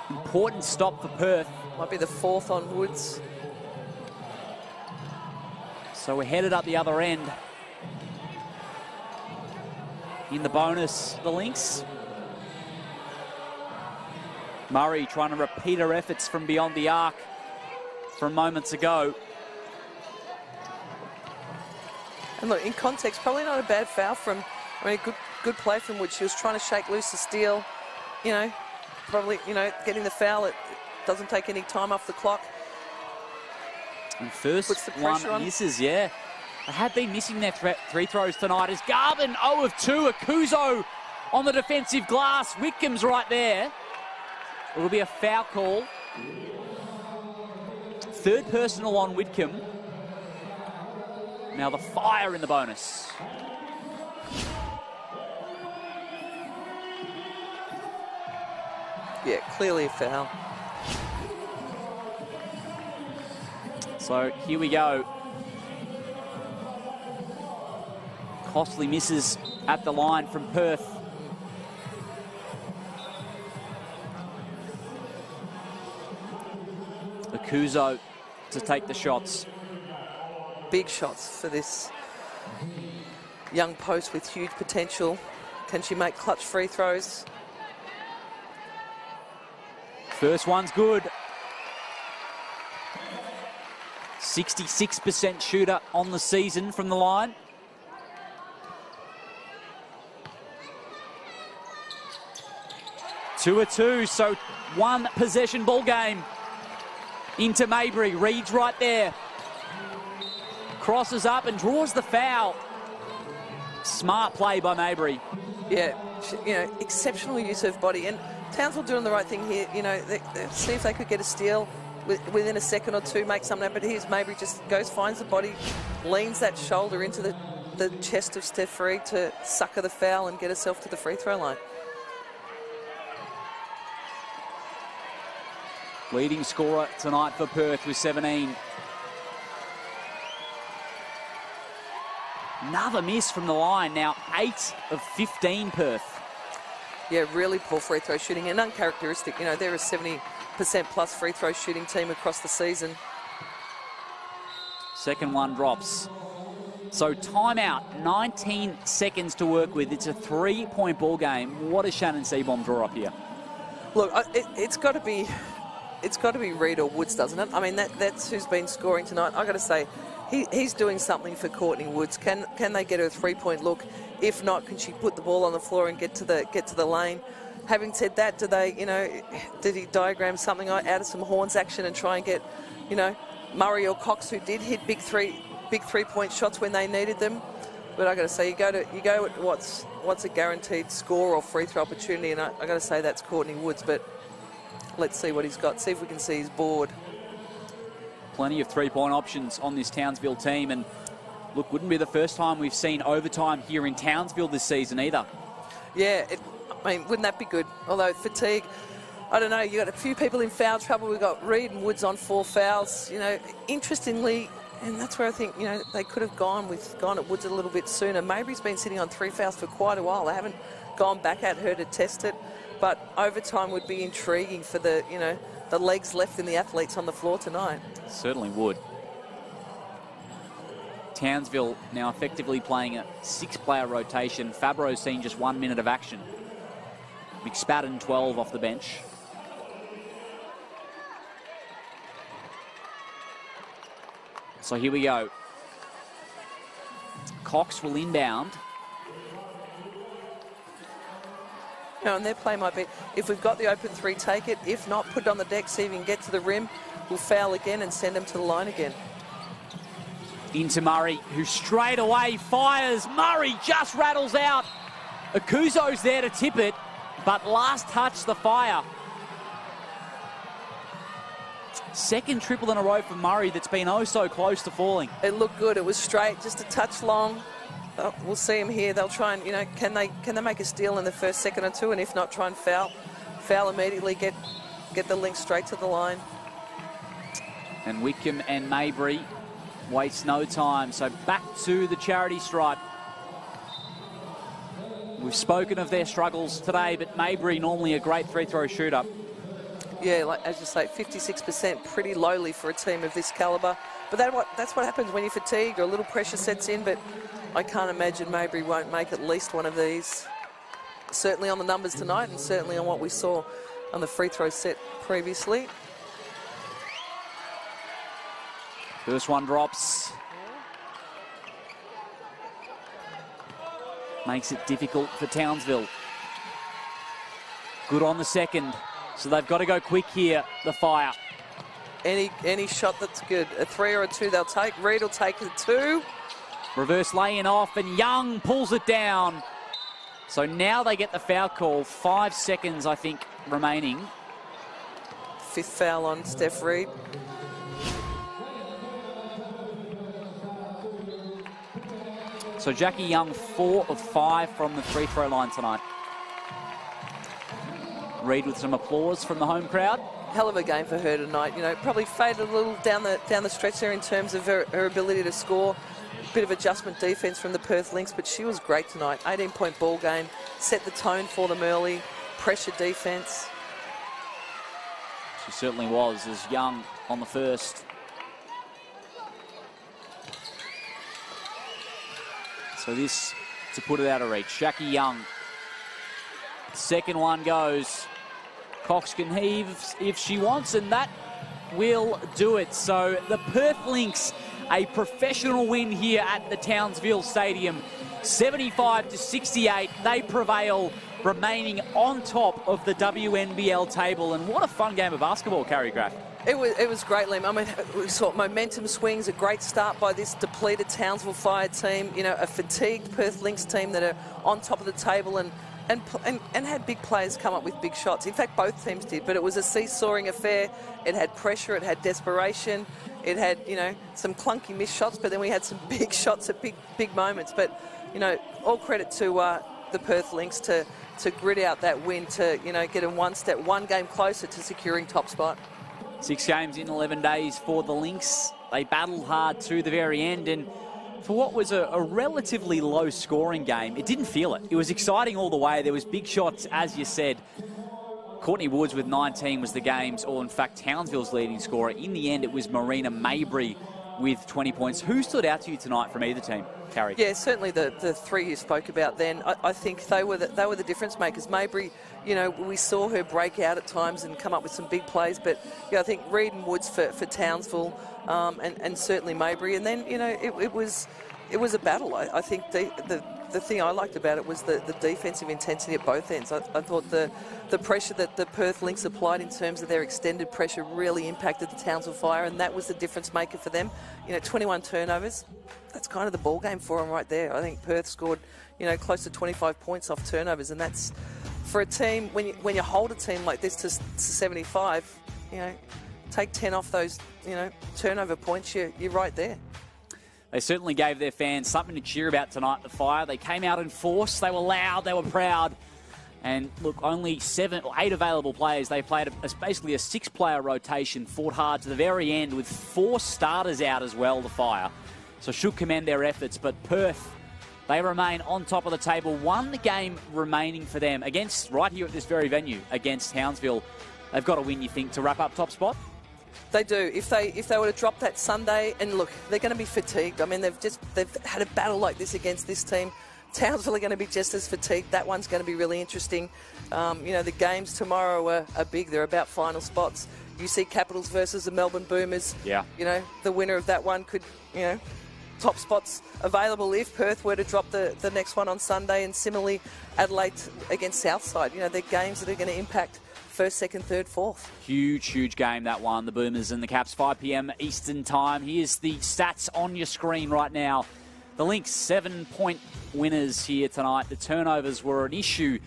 [SPEAKER 4] Important stop for Perth.
[SPEAKER 5] Might be the fourth on Woods.
[SPEAKER 4] So we're headed up the other end. In the bonus, the Lynx. Murray trying to repeat her efforts from beyond the arc from moments ago.
[SPEAKER 5] And look, in context, probably not a bad foul from, I mean, good good play from which She was trying to shake loose the steal. You know, probably, you know, getting the foul, it doesn't take any time off the clock.
[SPEAKER 4] And first one on. misses, yeah. They have been missing their three throws tonight as Garbin 0 of 2. Aokuso on the defensive glass. Whitcomb's right there. It'll be a foul call. Third personal on Whitcomb. Now the fire in the bonus.
[SPEAKER 5] Yeah, clearly a foul.
[SPEAKER 4] So here we go. Costly misses at the line from Perth. Aokuso to take the shots.
[SPEAKER 5] Big shots for this young post with huge potential. Can she make clutch free throws?
[SPEAKER 4] First one's good. 66% shooter on the season from the line. Two or two, so one possession ball game into Mabry. Reed's right there. Crosses up and draws the foul. Smart play by Mabry.
[SPEAKER 5] Yeah, you know, exceptional use of body. And Townsville doing the right thing here. You know, they, they see if they could get a steal within a second or two, make something happen. But here's Mabry just goes, finds the body, leans that shoulder into the, the chest of Steph Reed to sucker the foul and get herself to the free throw line.
[SPEAKER 4] Leading scorer tonight for Perth with 17. Another miss from the line. Now 8 of 15 Perth.
[SPEAKER 5] Yeah, really poor free throw shooting and uncharacteristic. You know, they're a 70% plus free throw shooting team across the season.
[SPEAKER 4] Second one drops. So timeout, 19 seconds to work with. It's a three-point ball game. What does Shannon Seebohm draw up here?
[SPEAKER 5] Look, it, has got to be it's got to be Reed or Woods, doesn't it? I mean, that, that's who's been scoring tonight. I've got to say, he, he's doing something for Courtney Woods. Can can they get her a three-point look? If not, can she put the ball on the floor and get to the get to the lane? Having said that, do they, you know, did he diagram something out of some horns action and try and get, you know, Murray or Cox who did hit big three big three-point shots when they needed them? But I got to say, you go to you go at what's what's a guaranteed score or free throw opportunity, and I, I got to say that's Courtney Woods. But let's see what he's got. See if we can see his board.
[SPEAKER 4] Plenty of three-point options on this Townsville team, and look, wouldn't be the first time we've seen overtime here in Townsville this season either.
[SPEAKER 5] Yeah, it, I mean, wouldn't that be good? Although fatigue, I don't know. You got a few people in foul trouble. We've got Reed and Woods on four fouls. You know, interestingly, and that's where I think you know they could have gone with gone at Woods a little bit sooner. Mabry's been sitting on three fouls for quite a while. They haven't gone back at her to test it, but overtime would be intriguing for the you know the legs left in the athletes on the floor tonight.
[SPEAKER 4] Certainly would. Townsville now effectively playing a six-player rotation. Fabro's seen just one minute of action. McSpadden 12 off the bench. So here we go. Cox will inbound.
[SPEAKER 5] You know, and their play might be, if we've got the open three, take it. If not, put it on the deck, see if you can get to the rim. We'll foul again and send them to the line again.
[SPEAKER 4] Into Murray, who straight away fires. Murray just rattles out. Aokuso's there to tip it, but last touch the fire. Second triple in a row for Murray that's been oh so close to falling.
[SPEAKER 5] It looked good. It was straight, just a touch long. Oh, we'll see him here. They'll try and, you know, can they can they make a steal in the first second or two? And if not, try and foul. Foul immediately, get get the link straight to the line.
[SPEAKER 4] And Whitcomb and Mabry waste no time. So back to the charity stripe. We've spoken of their struggles today, but Mabry normally a great free throw shooter
[SPEAKER 5] yeah, like as you say, 56%, pretty lowly for a team of this calibre. But that what, that's what happens when you're fatigued or a little pressure sets in. But I can't imagine Mabry won't make at least one of these. Certainly on the numbers tonight and certainly on what we saw on the free throw set previously.
[SPEAKER 4] First one drops. Makes it difficult for Townsville. Good on the second. So they've got to go quick here, the fire.
[SPEAKER 5] Any any shot that's good. A three or a two they'll take. Reed will take a two.
[SPEAKER 4] Reverse laying off and Young pulls it down. So now they get the foul call. Five seconds, I think, remaining.
[SPEAKER 5] Fifth foul on Steph Reed.
[SPEAKER 4] So Jackie Young, four of five from the free throw line tonight. Reed with some applause from the home crowd.
[SPEAKER 5] Hell of a game for her tonight. You know, probably faded a little down the down the stretch there in terms of her, her ability to score. Bit of adjustment defence from the Perth Lynx, but she was great tonight. 18-point ball game, set the tone for them early, pressure defence.
[SPEAKER 4] She certainly was, as Young on the first. So this to put it out of reach. Jackie Young. Second one goes. Cox can heave if she wants, and that will do it. So the Perth Lynx, a professional win here at the Townsville Stadium. 75 to 68, they prevail, remaining on top of the WNBL table. And what a fun game of basketball, Carrie Graf.
[SPEAKER 5] It was, it was great, Liam. I mean, we saw momentum swings, a great start by this depleted Townsville Fire team, you know, a fatigued Perth Lynx team that are on top of the table and and, and, and had big players come up with big shots. In fact, both teams did, but it was a seesawing affair. It had pressure, it had desperation, it had, you know, some clunky missed shots, but then we had some big shots at big, big moments. But, you know, all credit to uh, the Perth Lynx to, to grit out that win to, you know, get them one step, one game closer to securing top spot.
[SPEAKER 4] Six games in 11 days for the Lynx. They battled hard to the very end and for what was a, a, relatively low scoring game, it didn't feel it. It was exciting all the way. There was big shots, as you said. Courtney Woods with 19 was the game's, or in fact Townsville's leading scorer. In the end, it was Marina Mabry with 20 points. Who stood out to you tonight from either team, Carrie?
[SPEAKER 5] Yeah, certainly the, the three you spoke about then. I, I think they were the, they were the difference makers. Mabry, you know, we saw her break out at times and come up with some big plays, but yeah, I think Reed and Woods for, for Townsville um, and, and certainly Mabry. And then, you know, it, it was it was a battle. I, I think the, the the thing I liked about it was the, the defensive intensity at both ends. I, I, thought the, the pressure that the Perth Lynx applied in terms of their extended pressure really impacted the Townsville Fire, and that was the difference maker for them. You know, 21 turnovers, that's kind of the ball game for them right there. I think Perth scored, you know, close to 25 points off turnovers, and that's for a team when you, when you hold a team like this to, to 75, you know, take 10 off those, you know, turnover points, you're, you're right there.
[SPEAKER 4] They certainly gave their fans something to cheer about tonight, the Fire. They came out in force, they were loud, they were proud. And look, only seven or eight available players. They played a, basically a six player rotation, fought hard to the very end with four starters out as well, the Fire. So should commend their efforts. But Perth, they remain on top of the table. One game remaining for them against, right here at this very venue, against Townsville. They've got to win, you think, to wrap up top spot?
[SPEAKER 5] They do. If they if they were to drop that Sunday, and look, they're going to be fatigued. I mean, they've just they've had a battle like this against this team. Townsville are going to be just as fatigued. That one's going to be really interesting. Um, you know, the games tomorrow are, are big. They're about final spots. You see Capitals versus the Melbourne Boomers.
[SPEAKER 4] Yeah.
[SPEAKER 5] You know, the winner of that one could, you know, top spots available if Perth were to drop the, the next one on Sunday, and similarly Adelaide against Southside. You know, they're games that are going to impact first, second, third, fourth.
[SPEAKER 4] Huge, huge game that one. The Boomers and the Caps, 5 p.m. Eastern Time. Here's the stats on your screen right now. The Lynx, seven point winners here tonight. The turnovers were an issue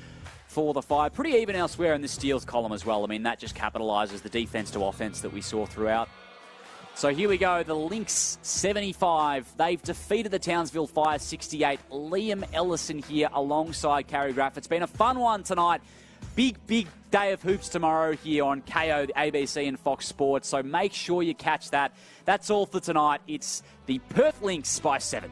[SPEAKER 4] for the Fire. Pretty even elsewhere in the steals column as well. I mean, that just capitalises the defence to offence that we saw throughout. So here we go. The Lynx 75. They've defeated the Townsville Fire 68. Liam Ellison here alongside Carrie Graf. It's been a fun one tonight. Big, big day of hoops tomorrow here on Kayo, ABC, and Fox Sports. So make sure you catch that. That's all for tonight. It's the Perth Lynx by seven.